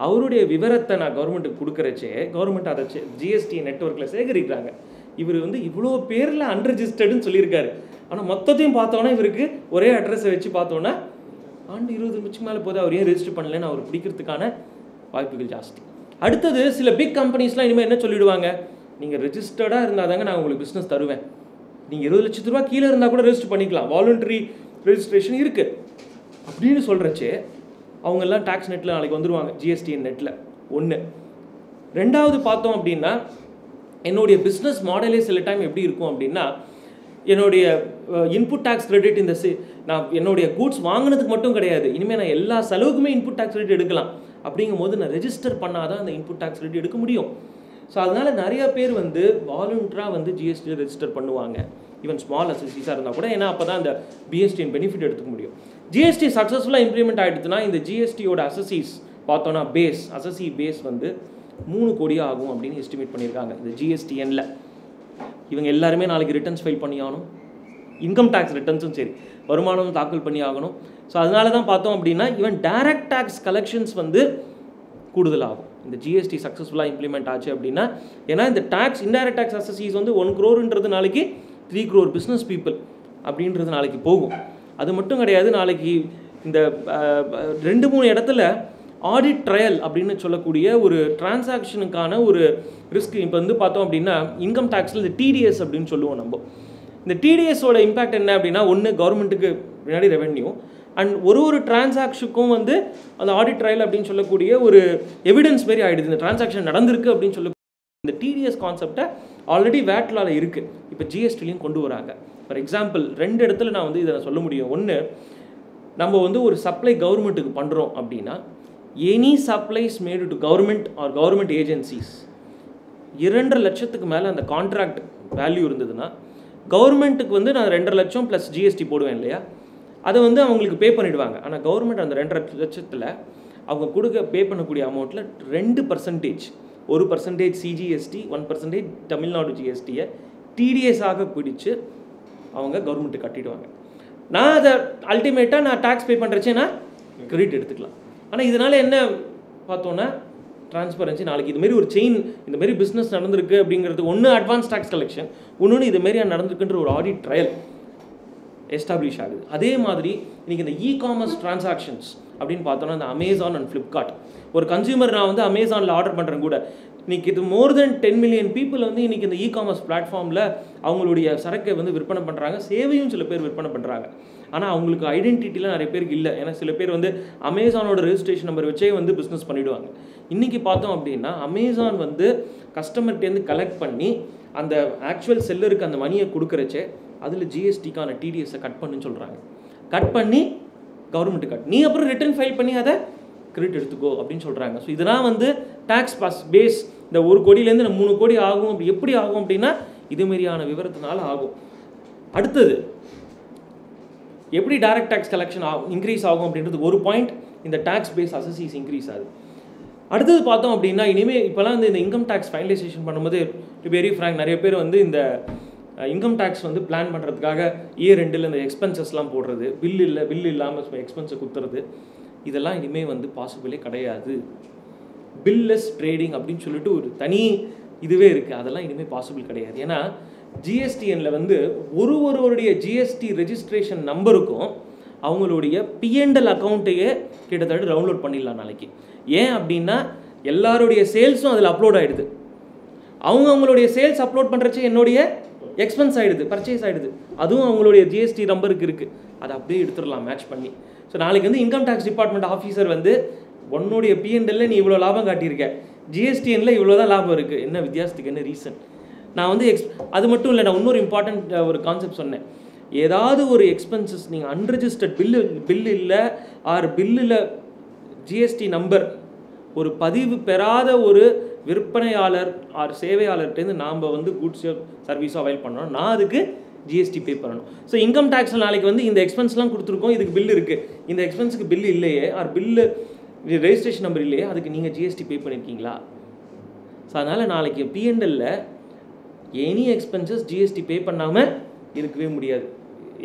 அவருடைய விவரத்தை நான் கவர்மெண்ட்டுக்கு கொடுக்குறச்சே கவர்மெண்ட் அதை ஜிஎஸ்டி நெட்ஒர்க்கில் சேகரிக்கிறாங்க. இவர் வந்து இவ்வளோ பேரில் அன்ரெஜிஸ்டர்டுன்னு சொல்லியிருக்காரு. ஆனால் மொத்தத்தையும் பார்த்தோன்னா இவருக்கு ஒரே அட்ரஸை வச்சு பார்த்தோன்னா ஆண்டு இருபது நிமிஷம் மேலே போது அவர் ஏன் ரெஜிஸ்டர் பண்ணலன்னு அவர் பிடிக்கிறதுக்கான வாய்ப்புகள் ஜாஸ்தி. அடுத்தது சில பிக் கம்பெனிஸ்லாம் இனிமேல் என்ன சொல்லிடுவாங்க? நீங்கள் ரெஜிஸ்டர்டாக இருந்தால் தாங்க நான் உங்களுக்கு பிஸ்னஸ் தருவேன். நீங்கள் இருபது லட்சத்து ரூபா கீழே இருந்தால் கூட ரெஜிஸ்டர் பண்ணிக்கலாம். வாலண்டரி ரெஜிஸ்ட்ரேஷன் இருக்குது அப்படின்னு சொல்கிறச்சே அவங்கெல்லாம் டேக்ஸ் நெட்டில் நாளைக்கு வந்துருவாங்க ஜிஎஸ்டி நெட்டில் ஒன்று ரெண்டாவது பார்த்தோம் அப்படின்னா என்னுடைய பிஸ்னஸ் மாடலே சில டைம் எப்படி இருக்கும் அப்படின்னா என்னுடைய இன்புட் டேக்ஸ் கிரெடிட் இந்த சி நான் என்னுடைய கூட்ஸ் வாங்கினதுக்கு மட்டும் கிடையாது. இனிமேல் நான் எல்லா செலவுக்குமே இன்புட் டேக்ஸ் கிரெடிட் எடுக்கலாம். அப்படிங்கும் போது நான் ரெஜிஸ்டர் பண்ணாதான் அந்த இன்புட் டேக்ஸ் கிரெடிட் எடுக்க முடியும். ஸோ அதனால் நிறையா பேர் வந்து வாலண்டராக வந்து ஜிஎஸ்டி ரெஜிஸ்டர் பண்ணுவாங்க. ஈவன் ஸ்மால் அசசிஸாக இருந்தால் கூட ஏன்னா அப்போ தான் அந்த பிஎஸ்டியின் பெனிஃபிட் எடுத்துக்க முடியும். ஜிஎஸ்டி சக்ஸஸ்ஃபுல்லாக இம்ப்ளிமெண்ட் ஆகிடுதுன்னா இந்த ஜிஎஸ்டியோட அசசிஸ் பார்த்தோன்னா பேஸ் அசசி பேஸ் வந்து மூணு கோடி ஆகும் அப்படின்னு எஸ்டிமேட் பண்ணியிருக்காங்க. இந்த ஜிஎஸ்டிஎனில் இவங்க எல்லாருமே நாளைக்கு ரிட்டர்ன்ஸ் ஃபைல் பண்ணி ஆகணும். இன்கம் டேக்ஸ் ரிட்டர்ன்ஸும் சரி. வருமானம் தாக்கல் பண்ணி ஆகணும். ஸோ அதனால தான் பார்த்தோம் அப்படின்னா ஈவன் டைரக்ட் டேக்ஸ் கலெக்ஷன்ஸ் வந்து கூடுதலாகும். இந்த ஜிஎஸ்டி சக்ஸஸ்ஃபுல்லாக இம்ப்ளிமெண்ட் ஆச்சு அப்படின்னா ஏன்னா இந்த டேக்ஸ் இன்டைரக்ட் டேக்ஸ் அசசிஸ் வந்து ஒன் க்ரோருன்றது நாளைக்கு த்ரீ க்ரோர் பிஸ்னஸ் பீப்புள் அப்படின்றது நாளைக்கு போகும். அது மட்டும் கிடையாது நாளைக்கு இந்த ரெண்டு மூணு இடத்துல ஆடிட் ட்ரையல் அப்படின்னு சொல்லக்கூடிய ஒரு டிரான்சாக்ஷனுக்கான ஒரு ரிஸ்க் இப்போ வந்து பார்த்தோம் அப்படின்னா இன்கம் டேக்ஸில் இந்த டிடிஎஸ் அப்படின்னு சொல்லுவோம் நம்ம. இந்த டிடிஎஸோட இம்பேக்ட் என்ன அப்படின்னா ஒன்று கவர்மெண்ட்டுக்கு பின்னாடி ரெவென்யூ அண்ட் ஒரு ஒரு டிரான்சாக்ஷனுக்கும் வந்து அந்த ஆடிட் ட்ரையல் அப்படின்னு சொல்லக்கூடிய ஒரு எவிடன்ஸ் மாரி ஆகிடுது இந்த டிரான்சாக்ஷன் நடந்திருக்கு அப்படின்னு சொல்ல இந்த டிடிஎஸ் கான்செப்டை ஆல்ரெடி வேட்லால் இருக்குது இப்போ ஜிஎஸ்டிலையும் கொண்டு வராங்க. ஃபார் எக்ஸாம்பிள் ரெண்டு இடத்துல நான் வந்து இதை நான் சொல்ல முடியும். ஒன்று நம்ம வந்து ஒரு சப்ளை கவர்மெண்ட்டுக்கு பண்ணுறோம் அப்படின்னா any supplies made to government or government agencies இரண்டரை லட்சத்துக்கு மேலே அந்த கான்ட்ராக்ட் வேல்யூ இருந்ததுன்னா கவர்மெண்ட்டுக்கு வந்து நான் ரெண்டரை லட்சம் ப்ளஸ் ஜிஎஸ்டி போடுவேன் இல்லையா? அதை வந்து அவங்களுக்கு பே பண்ணிவிடுவாங்க ஆனால் கவர்மெண்ட் அந்த ரெண்டரை லட்சத்தில் அவங்க கொடுக்க பே பண்ணக்கூடிய அமௌண்ட்டில் ரெண்டு பர்சன்டேஜ் ஒரு percentage CGST one percentage Tamil Nadu ஜிஎஸ்டியை டிடிஎஸாக பிடிச்சு அவங்க கவர்மெண்ட்டு கட்டிடுவாங்க. நான் அதை அல்டிமேட்டாக நான் டேக்ஸ் பே பண்ணுறச்சே நான் கிரெடிட் எடுத்துக்கலாம். ஆனால் இதனால் என்ன பார்த்தோன்னா டிரான்ஸ்பரன்சி நாளைக்கு இதுமாரி ஒரு செயின் இந்தமாரி பிஸ்னஸ் நடந்திருக்கு அப்படிங்கிறது ஒன்று அட்வான்ஸ் டேக்ஸ் கலெக்ஷன் இன்னொன்று இதுமாரி நடந்திருக்குன்ற ஒரு ஆடிட் ட்ரையல் எஸ்டாப்ளிஷ் ஆகுது. அதே மாதிரி இன்றைக்கி இந்த இ காமர்ஸ் டிரான்சாக்ஷன்ஸ் அப்படின்னு பார்த்தோன்னா இந்த அமேசான் அண்ட் ஃப்ளிப்கார்ட் ஒரு கன்சியூமர் நான் வந்து அமேசானில் ஆர்டர் பண்ணுறேன் கூட. இன்னைக்கு இது more than ten million people வந்து இன்னைக்கு இந்த இ காமர்ஸ் பிளாட்ஃபார்மில் அவங்களுடைய சரக்கை வந்து விற்பனை பண்ணுறாங்க சேவையும் சில பேர் விற்பனை பண்ணுறாங்க ஆனால் அவங்களுக்கு ஐடென்டிட்டிலாம் நிறைய பேருக்கு இல்லை. ஏன்னா சில பேர் வந்து அமேசானோட ரெஜிஸ்ட்ரேஷன் நம்பர் வச்சே வந்து பிஸ்னஸ் பண்ணிவிடுவாங்க இன்றைக்கி பார்த்தோம் அப்படின்னா அமேசான் வந்து கஸ்டமர்கிட்டேருந்து கலெக்ட் பண்ணி அந்த ஆக்சுவல் செல்லருக்கு அந்த மணியை கொடுக்குறச்சே அதில் ஜிஎஸ்டிக்கான டிடிஎஸை கட் பண்ணுன்னு சொல்கிறாங்க கட் பண்ணி கவர்மெண்ட்டு கட் நீ அப்புறம் ரிட்டர்ன் ஃபைல் பண்ணி அதை கிரெடிட் எடுத்துக்கோ அப்படின்னு சொல்கிறாங்க ஸோ இதெல்லாம் வந்து டேக்ஸ் பாஸ் பேஸ் இந்த ஒரு கோடியிலேருந்து மூணு கோடி ஆகும். அப்படி எப்படி ஆகும் அப்படின்னா இதுமாரியான விவரத்தினால ஆகும். அடுத்தது எப்படி டைரக்ட் டேக்ஸ் கலெக்ஷன் ஆகும் இன்க்ரீஸ் ஆகும் அப்படின்றது ஒரு பாயிண்ட் இந்த டேக்ஸ் பேஸ் அசசிஸ் இன்க்ரீஸ் ஆகுது. அடுத்தது பார்த்தோம் அப்படின்னா இனிமேல் இப்போலாம் வந்து இந்த இன்கம் டேக்ஸ் ஃபைனலைசேஷன் பண்ணும்போது டு வெரி ஃப்ராங்க் நிறைய பேர் வந்து இந்த இன்கம் டேக்ஸ் வந்து பிளான் பண்ணுறதுக்காக இயர் ரெண்டில் இந்த எக்ஸ்பென்சஸ்லாம் போடுறது. பில் இல்லை பில் இல்லாமல் எக்ஸ்பென்ஸை குத்துறது. இதெல்லாம் இனிமேல் வந்து பாசிபிளே கிடையாது. பில்லெஸ் ட்ரேடிங் அப்படின்னு சொல்லிட்டு ஒரு தனி இதுவே இருக்குது அதெல்லாம் இனிமேல் பாசிபிள் கிடையாது. ஏன்னா ஜிஎஸ்டிஎனில் வந்து ஒரு ஒருவருடைய ஜிஎஸ்டி ரெஜிஸ்ட்ரேஷன் நம்பருக்கும் அவங்களுடைய பிஎன்எல் அக்கௌண்ட்டையே கிட்டத்தட்ட டவுன்லோட் பண்ணிடலாம் நாளைக்கு. ஏன் அப்படின்னா எல்லாருடைய சேல்ஸும் அதில் அப்லோட் ஆகிடுது அவங்க அவங்களுடைய சேல்ஸ் அப்லோட் பண்ணுறச்சு என்னுடைய எக்ஸ்பென்ஸ் ஆகிடுது பர்ச்சேஸ் ஆகிடுது அதுவும் அவங்களுடைய ஜிஎஸ்டி நம்பருக்கு இருக்குது அதை அப்படியே எடுத்துடலாம் மேட்ச் பண்ணி. ஸோ நாளைக்கு வந்து இன்கம் டேக்ஸ் டிபார்ட்மெண்ட் ஆஃபீஸர் வந்து உன்னுடைய பிஎன்எல்ல நீ இவ்வளோ லாபம் காட்டியிருக்க. ஜிஎஸ்டிஎனில் இவ்வளோ தான் லாபம் இருக்குது என்ன வித்தியாசத்துக்கு என்ன ரீசன் நான் வந்து எக்ஸ் அது மட்டும் இல்லை நான் இன்னொரு இம்பார்ட்டண்ட் ஒரு கான்செப்ட் சொன்னேன். ஏதாவது ஒரு எக்ஸ்பென்சஸ் நீங்கள் அன்ரிஜிஸ்டர்ட் பில்லு பில்லு இல்லை ஆர் பில்லில் ஜிஎஸ்டி நம்பர் ஒரு பதிவு பெறாத ஒரு விற்பனையாளர் ஆர் சேவையாளர்கிட்டேருந்து நாம் வந்து குட்ஸோ சர்வீஸோ அவைல் பண்ணணும். நான் அதுக்கு ஜிஎஸ்டி பே பண்ணணும். ஸோ இன்கம் டேக்ஸில் நாளைக்கு வந்து இந்த எக்ஸ்பென்ஸ்லாம் கொடுத்துருக்கோம். இதுக்கு பில் இருக்குது இந்த எக்ஸ்பென்ஸுக்கு பில் இல்லையே ஆர் பில்லு ரெஜிஸ்ட்ரேஷன் நம்பர் இல்லையே அதுக்கு நீங்கள் ஜிஎஸ்டி பே பண்ணியிருக்கீங்களா ஸோ அதனால் நாளைக்கு பிஎன்எல்ல எனி எக்ஸ்பென்சஸ் ஜிஎஸ்டி பே பண்ணாமல் இருக்கவே முடியாது.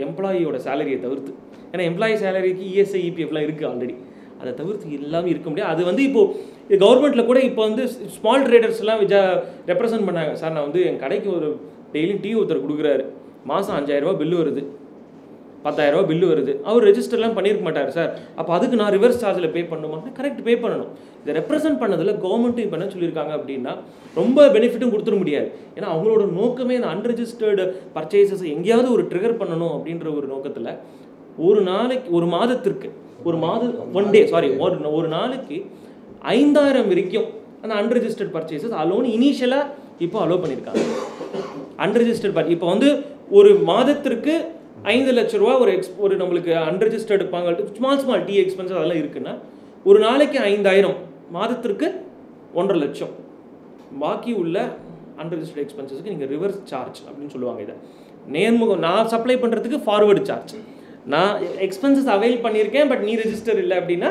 எம்ப்ளாயியோட சேலரியை தவிர்த்து. ஏன்னா எம்ப்ளாயி சேலரிக்கு இஎஸ்ஐ இபிஎஃப்லாம் இருக்குது ஆல்ரெடி அதை தவிர்த்து எல்லாமே இருக்க முடியாது. அது வந்து இப்போது கவர்மெண்ட்டில் கூட இப்போ வந்து ஸ்மால் ட்ரேடர்ஸ்லாம் விஜா ரெப்ரசன்ட் பண்ணாங்க. சார் நான் வந்து என் கடைக்கு ஒரு டெய்லியும் டீ ஒருத்தர் கொடுக்குறாரு. மாதம் அஞ்சாயிரரூபா பில்லு வருது. பத்தாயிரரூபா பில்லு வருது. அவர் ரெஜிஸ்டர்லாம் பண்ணியிருக்க மாட்டார் சார் அப்போ அதுக்கு நான் ரிவர்ஸ் சார்ஜில் பே பண்ணணுமா கரெக்ட் பே பண்ணணும். இதை ரெப்ரசென்ட் பண்ணதில் கவர்மெண்ட்டும் இப்போ என்ன சொல்லியிருக்காங்க அப்படின்னா ரொம்ப பெனிஃபிட்டும் கொடுத்துட முடியாது. ஏன்னா அவங்களோட நோக்கமே இந்த அன்ரெஜிஸ்டர்டு பர்ச்சேசஸ் எங்கேயாவது ஒரு ட்ரிகர் பண்ணணும் அப்படின்ற ஒரு நோக்கத்தில் ஒரு நாளைக்கு ஒரு மாதத்திற்கு ஒரு மாதம் ஒன் டே சாரி ஒரு ஒரு நாளைக்கு ஐந்தாயிரம் வரைக்கும் அந்த அன்ரெஜிஸ்டர்ட் பர்ச்சேசஸ் அலோன் இனிஷியலாக இப்போ அலோவ் பண்ணியிருக்காங்க அன்ரெஜிஸ்டர்ட் பட் இப்போ வந்து ஒரு மாதத்திற்கு ஐந்து லட்ச ரூபா ஒரு எக்ஸ் ஒரு நம்மளுக்கு அன்ரெஜிஸ்டர்டு பாங்க ஸ்மால் ஸ்மால் டீ எக்ஸ்பென்ஸ் அதெல்லாம் இருக்குன்னா ஒரு நாளைக்கு ஐந்தாயிரம் மாதத்திற்கு ஒன்றரை லட்சம். பாக்கி உள்ள அன்ரெஜிஸ்டர்ட் எக்ஸ்பென்சஸ்க்கு நீங்கள் ரிவர்ஸ் சார்ஜ் அப்படின்னு சொல்லுவாங்க இதை. நேர்முகம் நான் சப்ளை பண்ணுறதுக்கு ஃபார்வர்டு சார்ஜ் நான் எக்ஸ்பென்சஸ் அவைல் பண்ணியிருக்கேன் பட் நீ ரெஜிஸ்டர் இல்லை அப்படின்னா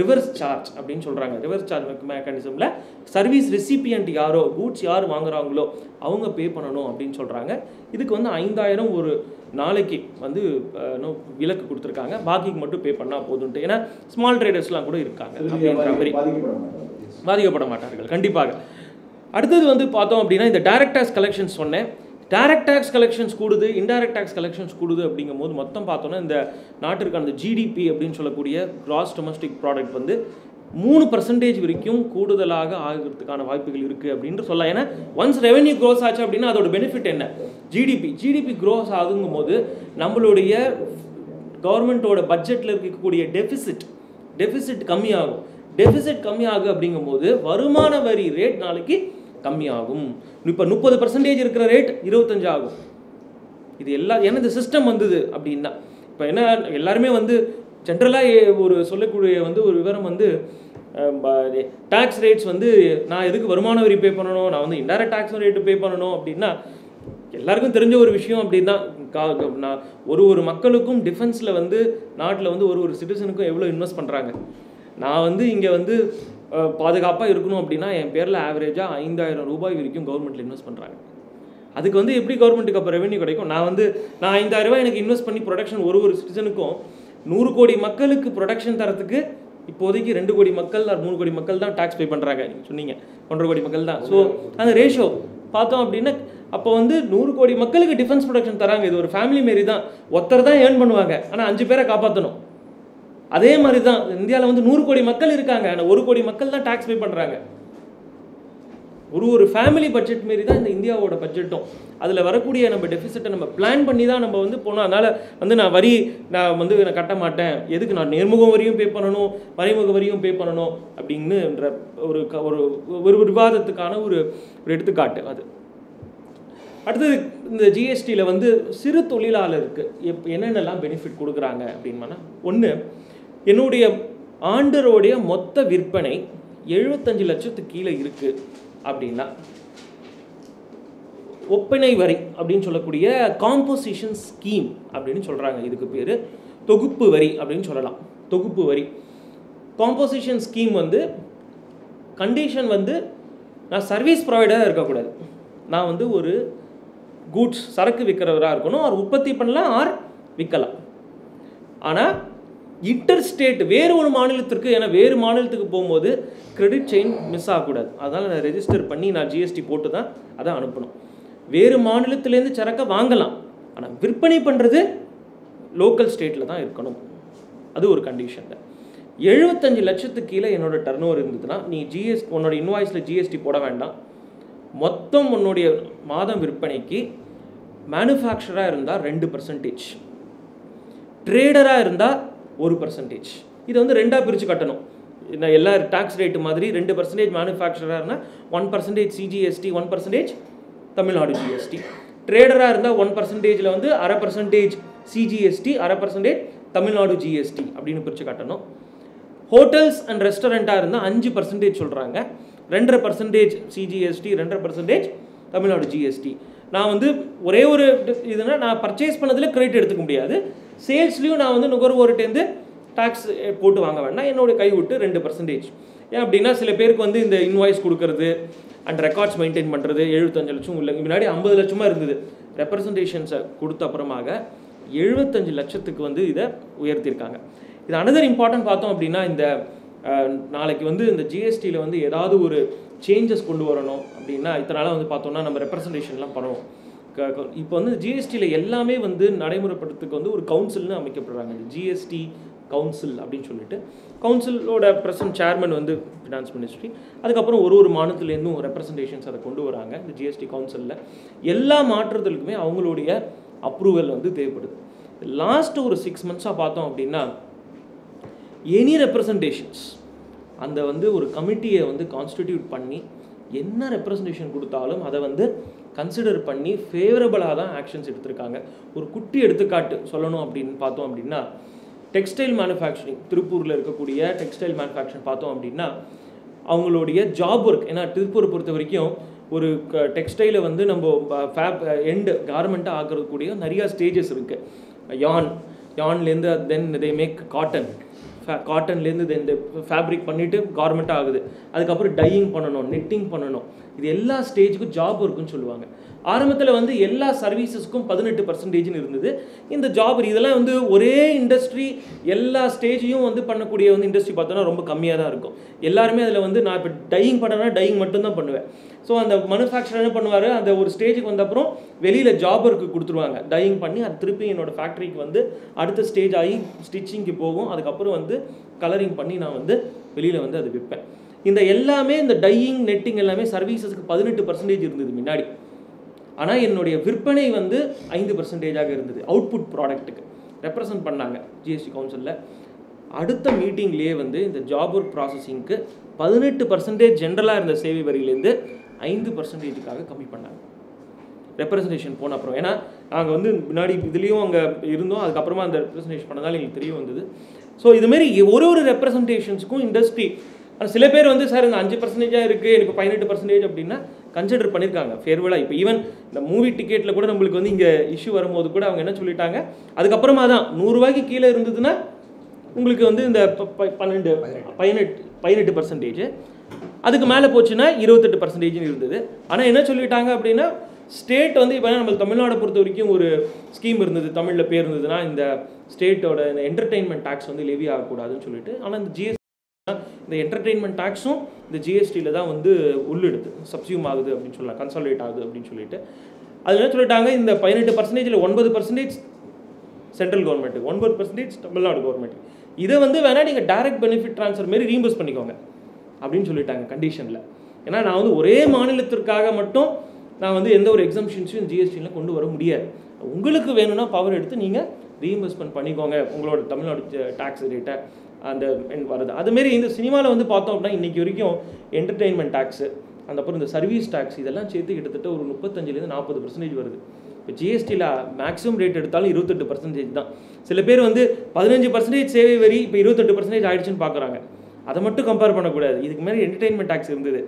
ரிவர்ஸ் சார்ஜ் அப்படின்னு சொல்கிறாங்க ரிவர்ஸ் சார்ஜ் மெக்கானிசமில் சர்வீஸ் ரெசிபியன்ட் யாரோ கூட்ஸ் யார் வாங்குறாங்களோ அவங்க பே பண்ணணும் அப்படின்னு சொல்கிறாங்க இதுக்கு வந்து ஐந்தாயிரம் ஒரு நாளைக்கு வந்து விலக்கு கொடுத்துருக்காங்க. பாக்கிக்கு மட்டும் பே பண்ணால் போதுன்ட்டு ஏன்னா ஸ்மால் ட்ரேடர்ஸ்லாம் கூட இருக்காங்க அப்படின்ற மாதிரி. பாதிக்கப்பட மாட்டார்கள் கண்டிப்பாக. அடுத்தது வந்து பார்த்தோம் அப்படின்னா இந்த டைரக்ட் டேக்ஸ் கலெக்ஷன்ஸ் சொன்னேன். டைரக்ட் டேக்ஸ் கலெக்ஷன்ஸ் கூடுது இன்டைரக்ட் டேக்ஸ் கலெக்ஷன்ஸ் கூடுது அப்படிங்கும் போது மொத்தம் பார்த்தோன்னா இந்த நாட்டிற்கான அந்த ஜிடிபி அப்படின்னு சொல்லக்கூடிய கிராஸ் டொமஸ்டிக் ப்ராடக்ட் வந்து மூணு பர்சன்டேஜ் வரைக்கும் கூடுதலாக ஆகிறதுக்கான வாய்ப்புகள் இருக்குது அப்படின்னு சொல்லலாம். ஏன்னா ஒன்ஸ் ரெவென்யூ க்ரோஸ் ஆச்சு அப்படின்னா அதோட பெனிஃபிட் என்ன? ஜிடிபி ஜிடிபி க்ரோஸ் ஆகுங்கும் போது நம்மளுடைய கவர்மெண்ட்டோட பட்ஜெட்டில் இருக்கக்கூடிய டெபிசிட் டெபிசிட் கம்மியாகும். டெபிசிட் கம்மியாகும் அப்படிங்கும்போது வருமான வரி ரேட் நாளைக்கு கம்மியாகும். இப்போ முப்பது பர்சன்டேஜ் இருக்கிற ரேட் இருபத்தஞ்சு ஆகும் இது எல்லா ஏன்னா இந்த சிஸ்டம் வந்தது அப்படின்னா இப்போ என்ன எல்லாருமே வந்து ஜென்ரலாக ஒரு சொல்லக்கூடிய வந்து ஒரு விவரம் வந்து டேக்ஸ் ரேட்ஸ் வந்து நான் எதுக்கு வருமான வரி பே பண்ணணும் நான் வந்து இன்டைரக்ட் டேக்ஸ் ரேட்டு பே பண்ணணும் அப்படின்னா எல்லாருக்கும் தெரிஞ்ச ஒரு விஷயம் அப்படின்னா கா- நான் ஒரு ஒரு மக்களுக்கும் டிஃபென்ஸில் வந்து நாட்டில் வந்து ஒரு ஒரு சிட்டிசனுக்கும் எவ்வளோ இன்வெஸ்ட் பண்ணுறாங்க நான் வந்து இங்கே வந்து பாதுகாப்பாக இருக்கணும் அப்படின்னா என் பேரில் ஆவரேஜாக ஐந்தாயிரம் ரூபாய் வரைக்கும் கவர்மெண்ட்டில் இன்வெஸ்ட் பண்ணுறாங்க அதுக்கு வந்து எப்படி கவர்மெண்ட்டுக்கு அப்போ ரெவென்யூ கிடைக்கும்? நான் வந்து நான் ஐந்தாயிரம் ரூபாய் எனக்கு இன்வெஸ்ட் பண்ணி ப்ரொடக்ஷன் ஒரு ஒரு சிட்டிசனுக்கும் நூறு கோடி மக்களுக்கு ப்ரொடக்ஷன் தரத்துக்கு இப்போதைக்கு ரெண்டு கோடி மக்கள் மூணு கோடி மக்கள் தான் டேக்ஸ் பே பண்ணுறாங்க நீங்கள் சொன்னீங்க. ஒன்றரை கோடி மக்கள் தான். ஸோ அந்த ரேஷியோ பார்த்தோம் அப்படின்னா அப்போ வந்து நூறு கோடி மக்களுக்கு டிஃபென்ஸ் ப்ரொடக்ஷன் தராங்க. இது ஒரு ஃபேமிலி மாரி தான். ஒருத்தர் தான் ஏர்ன் பண்ணுவாங்க. ஆனால் அஞ்சு பேரை காப்பாற்றணும் அதே மாதிரி தான் இந்தியாவில் வந்து நூறு கோடி மக்கள் இருக்காங்க. ஆனால் ஒரு கோடி மக்கள் தான் டேக்ஸ் பே பண்ணுறாங்க ஒரு ஒரு ஃபேமிலி பட்ஜெட் மாரி தான் இந்த இந்தியாவோட பட்ஜெட்டும் அதில் வரக்கூடிய நம்ம டெஃபிசிட்டை நம்ம பிளான் பண்ணி தான் நம்ம வந்து போனோம் அதனால் வந்து நான் வரி நான் வந்து நான் கட்ட மாட்டேன். எதுக்கு நான் நேர்முக வரியும் பே பண்ணணும் மறைமுக வரியும் பே பண்ணணும் அப்படின்னுன்ற ஒரு க- ஒரு ஒரு விவாதத்துக்கான ஒரு ஒரு எடுத்துக்காட்டு அது. அடுத்தது இந்த ஜிஎஸ்டியில் வந்து சிறு தொழிலாளருக்கு எப் என்னென்னலாம் பெனிஃபிட் கொடுக்குறாங்க அப்படின்னா ஒன்று என்னுடைய ஆண்டரோடைய மொத்த விற்பனை எழுபத்தஞ்சு லட்சத்துக்கு கீழே இருக்குது அப்படின்னா ஒப்பனை வரி அப்படின்னு சொல்லக்கூடிய காம்போசிஷன் ஸ்கீம் அப்படின்னு சொல்கிறாங்க இதுக்கு பேர் தொகுப்பு வரி அப்படின்னு சொல்லலாம். தொகுப்பு வரி. காம்போசிஷன் ஸ்கீம் வந்து கண்டிஷன் வந்து நான் சர்வீஸ் ப்ரொவைடராக இருக்கக்கூடாது. நான் வந்து ஒரு கூட்ஸ் சரக்கு விற்கிறவராக இருக்கணும் ஆர் உற்பத்தி பண்ணலாம் ஆர் விற்கலாம் ஆனால் இன்டர் ஸ்டேட் வேறு ஒரு மாநிலத்திற்கு ஏன்னா வேறு மாநிலத்துக்கு போகும்போது கிரெடிட் செயின் மிஸ் ஆகக்கூடாது. அதனால் நான் ரெஜிஸ்டர் பண்ணி நான் ஜிஎஸ்டி போட்டு தான் அதை அனுப்பணும். வேறு மாநிலத்திலேருந்து சரக்கை வாங்கலாம். ஆனால் விற்பனை பண்ணுறது லோக்கல் ஸ்டேட்டில் தான் இருக்கணும். அது ஒரு கண்டிஷன் எழுபத்தஞ்சு லட்சத்துக்கு கீழே என்னோட டர்ன் ஓவர் இருந்ததுன்னா நீ ஜிஎஸ் உன்னோட இன்வாய்ஸில் ஜிஎஸ்டி போட வேண்டாம். மொத்தம் உன்னுடைய மாதம் விற்பனைக்கு மேனுஃபேக்சராக இருந்தால் ரெண்டு பர்சன்டேஜ் ட்ரேடராக இருந்தால் ஒரு பர்சன்டேஜ் இதை வந்து ரெண்டாக பிரித்து கட்டணும். என்ன எல்லா டேக்ஸ் ரேட்டு மாதிரி ரெண்டு பர்சன்டேஜ் மேனுஃபேக்சராக இருந்தால் one percentage CGST one percentage Tamil Nadu GST ட்ரேடராக இருந்தால் ஒன் பர்சன்டேஜில் வந்து அரை பர்சன்டேஜ் சிஜிஎஸ்டி அரை பர்சன்டேஜ் தமிழ்நாடு ஜிஎஸ்டி அப்படின்னு பிரித்து காட்டணும். ஹோட்டல்ஸ் அண்ட் ரெஸ்டாரண்ட்டாக இருந்தால் அஞ்சு பர்சன்டேஜ் சொல்கிறாங்க ரெண்டரை பர்சன்டேஜ் சிஜிஎஸ்டி ரெண்டரை பர்சன்டேஜ் தமிழ்நாடு ஜிஎஸ்டி நான் வந்து ஒரே ஒரு இதுனா நான் பர்ச்சேஸ் பண்ணதில் கிரெடிட் எடுத்துக்க முடியாது. சேல்ஸ்லேயும் நான் வந்து நுகர்வோர்கிட்டேருந்து டாக்ஸ் போட்டு வாங்க வேண்டாம். என்னோட கை விட்டு ரெண்டு பர்சன்டேஜ் ஏன் அப்படின்னா சில பேருக்கு வந்து இந்த இன்வாய்ஸ் கொடுக்கறது அண்ட் ரெக்கார்ட்ஸ் மெயின்டைன் பண்ணுறது எழுபத்தஞ்சு லட்சம் இல்லை முன்னாடி ஐம்பது லட்சமாக இருந்தது. ரெப்ரசன்டேஷன்ஸை கொடுத்த அப்புறமாக எழுபத்தஞ்சு லட்சத்துக்கு வந்து இதை உயர்த்தியிருக்காங்க இது அனதர் இம்பார்ட்டன்ட் பார்த்தோம் அப்படின்னா இந்த நாளைக்கு வந்து இந்த ஜிஎஸ்டியில் வந்து ஏதாவது ஒரு சேஞ்சஸ் கொண்டு வரணும் அப்படின்னா இத்தனை நாளாக வந்து பார்த்தோம்னா நம்ம ரெப்ரசன்டேஷன்லாம் பண்ணுவோம் இப்போ வந்து ஜிஎஸ்டியில் எல்லாமே வந்து நடைமுறைப்படுத்துக்கு வந்து ஒரு கவுன்சில்னு அமைக்கப்படுறாங்க. ஜிஎஸ்டி கவுன்சில் அப்படின்னு சொல்லிட்டு. கவுன்சிலோட பிரசன்ட் சேர்மன் வந்து ஃபினான்ஸ் மினிஸ்ட்ரி அதுக்கப்புறம் ஒரு ஒரு மாநிலத்துலேருந்தும் ரெப்ரசன்டேஷன்ஸ் அதை கொண்டு வராங்க இந்த ஜிஎஸ்டி கவுன்சிலில் எல்லா மாற்றத்திற்குமே அவங்களுடைய அப்ரூவல் வந்து தேவைப்படுது. லாஸ்ட் ஒரு சிக்ஸ் மந்த்ஸாக பார்த்தோம் அப்படின்னா எனி ரெப்ரசன்டேஷன்ஸ் அந்த வந்து ஒரு கமிட்டியை வந்து கான்ஸ்டிடியூட் பண்ணி என்ன ரெப்ரசன்டேஷன் கொடுத்தாலும் அதை வந்து கன்சிடர் பண்ணி ஃபேவரபுளாக தான் ஆக்ஷன்ஸ் எடுத்திருக்காங்க. ஒரு குட்டி எடுத்துக்காட்டு சொல்லணும் அப்படின்னு பார்த்தோம் அப்படின்னா டெக்ஸ்டைல் மேனுஃபேக்சரிங் திருப்பூரில் இருக்கக்கூடிய டெக்ஸ்டைல் மேனுஃபேக்சரிங் பார்த்தோம் அப்படின்னா அவங்களுடைய ஜாப் ஒர்க் ஏன்னா திருப்பூரை பொறுத்த வரைக்கும் ஒரு டெக்ஸ்டைலை வந்து நம்ம ஃபேப் எண்டு கார்மெண்ட்டாக ஆக்கிறதுக்கூடிய நிறையா ஸ்டேஜஸ் இருக்குது யான் யான்லேருந்து தென் தே மேக் காட்டன் காட்டன்லேருந்து இந்த ஃபேப்ரிக் பண்ணிவிட்டு கார்மெண்ட் ஆகுது. அதுக்கப்புறம் டையிங் பண்ணணும் நெட்டிங் பண்ணணும். இது எல்லா ஸ்டேஜுக்கும் ஜாப் இருக்குன்னு சொல்லுவாங்க. ஆரம்பத்தில் வந்து எல்லா சர்வீசஸ்க்கும் பதினெட்டு பர்சன்டேஜ்னு இருந்தது. இந்த ஜாப் இதெல்லாம் வந்து ஒரே இண்டஸ்ட்ரி எல்லா ஸ்டேஜையும் வந்து பண்ணக்கூடிய வந்து இண்டஸ்ட்ரி பார்த்தோன்னா ரொம்ப கம்மியாக தான் இருக்கும். எல்லாருமே அதில் வந்து நான் இப்போ டையிங் பண்ணேன்னா டையிங் மட்டும்தான் பண்ணுவேன். ஸோ அந்த மனுஃபேக்சர் என்ன பண்ணுவார்? அந்த ஒரு ஸ்டேஜுக்கு வந்த அப்புறம் வெளியில் ஜாபருக்கு கொடுத்துருவாங்க. டையிங் பண்ணி அது திருப்பி என்னோட ஃபேக்ட்ரிக்கு வந்து அடுத்த ஸ்டேஜ் ஆகி ஸ்டிச்சிங்க்கு போகும். அதுக்கப்புறம் வந்து கலரிங் பண்ணி நான் வந்து வெளியில் வந்து அது விற்பேன். இந்த எல்லாமே இந்த டையிங் நெட்டிங் எல்லாமே சர்வீசஸ்க்கு பதினெட்டு பர்சன்டேஜ் இருந்தது முன்னாடி. ஆனால் என்னுடைய விற்பனை வந்து ஐந்து பர்சன்டேஜாக இருந்தது. அவுட்புட் ப்ராடக்ட்டுக்கு ரெப்ரசன்ட் பண்ணாங்க ஜிஎஸ்டி கவுன்சிலில் அடுத்த மீட்டிங்லேயே வந்து இந்த ஜாப் ஒர்க் ப்ராசஸிங்க்கு பதினெட்டு பர்சன்டேஜ் ஜென்ரலாக இருந்த சேவை வரியிலேருந்து ஐந்து பர்சன்டேஜுக்காக கம்மி பண்ணாங்க. ரெப்ரசன்டேஷன் போன அப்புறம். ஏன்னா நாங்கள் வந்து முன்னாடி இதுலேயும் அங்கே இருந்தோம். அதுக்கப்புறமா அந்த ரெப்ரசன்டேஷன் பண்ணதால எங்களுக்கு தெரிய வந்தது. ஸோ இதுமாரி ஒரு ஒரு ரெப்ரசன்டேஷன்ஸுக்கும் இண்டஸ்ட்ரி ஆனால் சில பேர் வந்து சார் இந்த அஞ்சு பர்சன்டேஜாக இருக்குது எனக்கு பதினெட்டு பர்சன்டேஜ் அப்படின்னா கன்சிடர் பண்ணியிருக்காங்க ஃபேர்வெலாக இப்போ ஈவன் இந்த மூவி டிக்கெட்டில் கூட நம்மளுக்கு வந்து இங்கே இஷ்யூ வரும்போது கூட அவங்க என்ன சொல்லிட்டாங்க? அதுக்கப்புறமா தான் நூறுரூவாய்க்கு கீழே இருந்ததுன்னா உங்களுக்கு வந்து இந்த பன்னெண்டு பதினெட்டு. பதினெட்டு பர்சன்டேஜ் அதுக்கு மேலே போச்சுன்னா இருபத்தெட்டு பர்சன்டேஜ்னு இருந்தது. ஆனால் என்ன சொல்லிட்டாங்க அப்படின்னா ஸ்டேட் வந்து இப்போ நம்ம தமிழ்நாடை பொறுத்த வரைக்கும் ஒரு ஸ்கீம் இருந்தது தமிழில் பேர் இருந்ததுன்னா இந்த ஸ்டேட்டோட இந்த என்டர்டெயின்மெண்ட் டேக்ஸ் வந்து லெவி ஆகக்கூடாதுன்னு சொல்லிட்டு. ஆனால் இந்த ஜிஎஸ்டி இந்த என்டர்டெயின்மெண்ட் டேக்ஸும் இந்த ஜிஎஸ்டியில் தான் வந்து உள்ளிடுது சப்சியூம் ஆகுது அப்படின்னு சொல்லலாம் கன்சாலிடேட் ஆகுது அப்படின்னு சொல்லிட்டு. அதில் என்ன சொல்லிட்டாங்க இந்த பதினெட்டு பர்சன்டேஜில் ஒன்பது பர்சன்டேஜ் சென்ட்ரல் கவர்மெண்ட்டு ஒன்பது பர்சன்டேஜ் தமிழ்நாடு கவர்மெண்ட் இதை வந்து வேணால் நீங்கள் டைரக்ட் பெனிஃபிட் ட்ரான்ஸ்ஃபர் மாரி ரீம்பர்ஸ் பண்ணிக்கோங்க. அப்படின்னு சொல்லிட்டாங்க கண்டிஷனில் ஏன்னா நான் வந்து ஒரே மாநிலத்திற்காக மட்டும் நான் வந்து எந்த ஒரு எக்ஸம்ஷன்ஸையும் ஜிஎஸ்டியில் கொண்டு வர முடியாது. உங்களுக்கு வேணும்னா பவர் எடுத்து நீங்கள் ரீஇன்வெஸ்ட்மெண்ட் பண்ணிக்கோங்க. உங்களோட தமிழ்நாடு டேக்ஸ் ரேட்டை அந்த என் வருது. அதுமாரி இந்த சினிமாவில் வந்து பார்த்தோம் அப்படின்னா இன்றைக்கி வரைக்கும் என்டர்டெயின்மெண்ட் டேக்ஸு அந்த அப்புறம் இந்த சர்வீஸ் டேக்ஸ் இதெல்லாம் சேர்த்து கிட்டத்தட்ட ஒரு முப்பத்தஞ்சுலேருந்து நாற்பது பர்சன்டேஜ் வருது. இப்போ ஜிஎஸ்டியில் மேக்ஸிமம் ரேட் எடுத்தாலும் இருபத்தெட்டு பர்சன்டேஜ் தான். சில பேர் வந்து பதினஞ்சு பர்சன்டேஜ் சேவை வரி இப்போ இருபத்தெட்டு பர்சன்டேஜ் ஆயிடுச்சுன்னு பார்க்குறாங்க அதை மட்டும் கம்பேர் பண்ணக்கூடாது. இதுக்கு மேலே என்டர்டெயின்மெண்ட் டேக்ஸ் இருந்தது.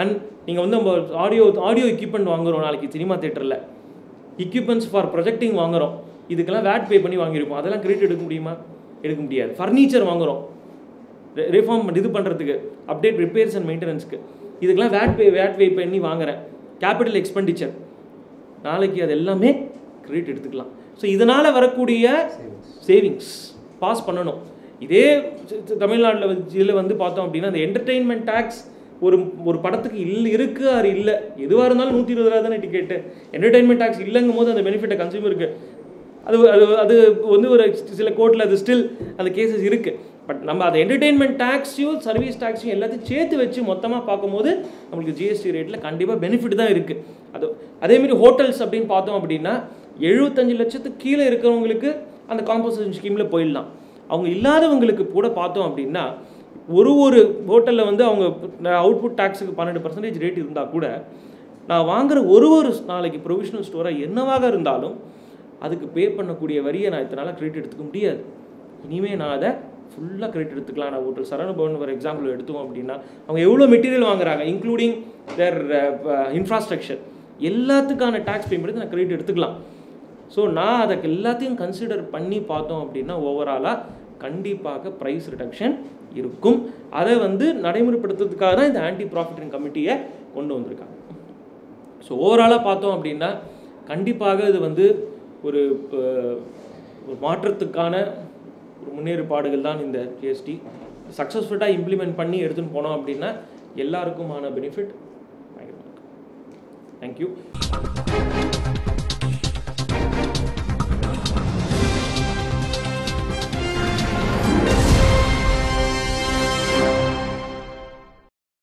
அண்ட் நீங்கள் வந்து நம்ம ஆடியோ ஆடியோ எக்யூப்மெண்ட் வாங்குறோம் நாளைக்கு சினிமா தேட்டரில் எக்யூப்மெண்ட்ஸ் ஃபார் ப்ரொஜெக்டிங் வாங்குறோம். இதுக்கெல்லாம் வேட் பே பண்ணி வாங்கியிருப்போம். அதெல்லாம் கிரெடிட் எடுக்க முடியுமா? எடுக்க முடியாது. ஃபர்னிச்சர் வாங்குறோம். ரிஃபார்ம் இது பண்ணுறதுக்கு அப்டேட் ரிப்பேர்ஸ் அண்ட் மெயின்டெனன்ஸ்க்கு இதுக்கெல்லாம் வேட் பே வேட் பே பண்ணி வாங்குறேன். கேபிட்டல் எக்ஸ்பெண்டிச்சர் நாளைக்கு அது எல்லாமே கிரெடிட் எடுத்துக்கலாம். ஸோ இதனால் வரக்கூடிய சேவிங்ஸ் பாஸ் பண்ணணும். இதே தமிழ்நாட்டில் இதில் வந்து பார்த்தோம் அப்படின்னா அந்த என்டர்டெயின்மெண்ட் டேக்ஸ் ஒரு ஒரு படத்துக்கு இல்லை இருக்கு அது இல்லை? எதுவாக இருந்தாலும் நூற்றி இருபது ரூபா தானே டிக்கெட்டு என்டர்டெயின்மெண்ட் டேக்ஸ் இல்லைங்கும் போது அந்த பெனிஃபிட்டை கன்சியூமருக்கு அது அது அது வந்து ஒரு சில கோர்ட்டில் அது ஸ்டில் அந்த கேசஸ் இருக்குது பட் நம்ம அதை என்டர்டெயின்மெண்ட் டேக்ஸையும் சர்வீஸ் டேக்ஸையும் எல்லாத்தையும் சேர்த்து வச்சு மொத்தமாக பார்க்கும்போது நம்மளுக்கு ஜிஎஸ்டி ரேட்டில் கண்டிப்பாக பெனிஃபிட் தான் இருக்குது அது அதேமாரி ஹோட்டல்ஸ் அப்படின்னு பார்த்தோம் அப்படின்னா எழுபத்தஞ்சு லட்சத்துக்கு கீழே இருக்கிறவங்களுக்கு அந்த காம்பன்சேஷன் ஸ்கீமில் போயிடலாம். அவங்க இல்லாதவங்களுக்கு கூட பார்த்தோம் அப்படின்னா ஒரு ஒரு ஹோட்டலில் வந்து அவங்க அவுட்புட் டேக்ஸுக்கு பன்னெண்டு பர்சன்டேஜ் ரேட் இருந்தால் கூட நான் வாங்குற ஒரு ஒரு நாளைக்கு ப்ரொவிஷனல் ஸ்டோராக என்னவாக இருந்தாலும் அதுக்கு பே பண்ணக்கூடிய வரியை நான் இத்தனால கிரெடிட் எடுத்துக்க முடியாது. இனிமேல் நான் அதை ஃபுல்லாக கிரெடிட் எடுத்துக்கலாம். நான் ஹோட்டல் சரணபவன் ஒரு எக்ஸாம்பிள் எடுத்தோம் அப்படின்னா அவங்க எவ்வளோ மெட்டீரியல் வாங்குறாங்க இன்க்ளூடிங் தேர் இன்ஃப்ராஸ்ட்ரக்சர் எல்லாத்துக்கான டேக்ஸ் பேமெண்ட் நான் கிரெடிட் எடுத்துக்கலாம். ஸோ நான் அதுக்கு எல்லாத்தையும் கன்சிடர் பண்ணி பார்த்தோம் அப்படின்னா ஓவராலாக கண்டிப்பாக ப்ரைஸ் ரிடக்ஷன் இருக்கும். அதை வந்து நடைமுறைப்படுத்துறதுக்காக தான் இந்த ஆன்டி ப்ராஃபிட்டிங் கமிட்டியை கொண்டு வந்திருக்காங்க. ஸோ ஓவராலாக பார்த்தோம் அப்படின்னா கண்டிப்பாக இது வந்து ஒரு ஒரு மாற்றத்துக்கான ஒரு முன்னேற்பாடுகள் தான் இந்த ஜிஎஸ்டி சக்ஸஸ்ஃபுல்லாக இம்ப்ளிமெண்ட் பண்ணி எடுத்துன்னு போனோம் அப்படின்னா எல்லாருக்குமான பெனிஃபிட் பயங்கரமாக இருக்கும் தேங்க்யூ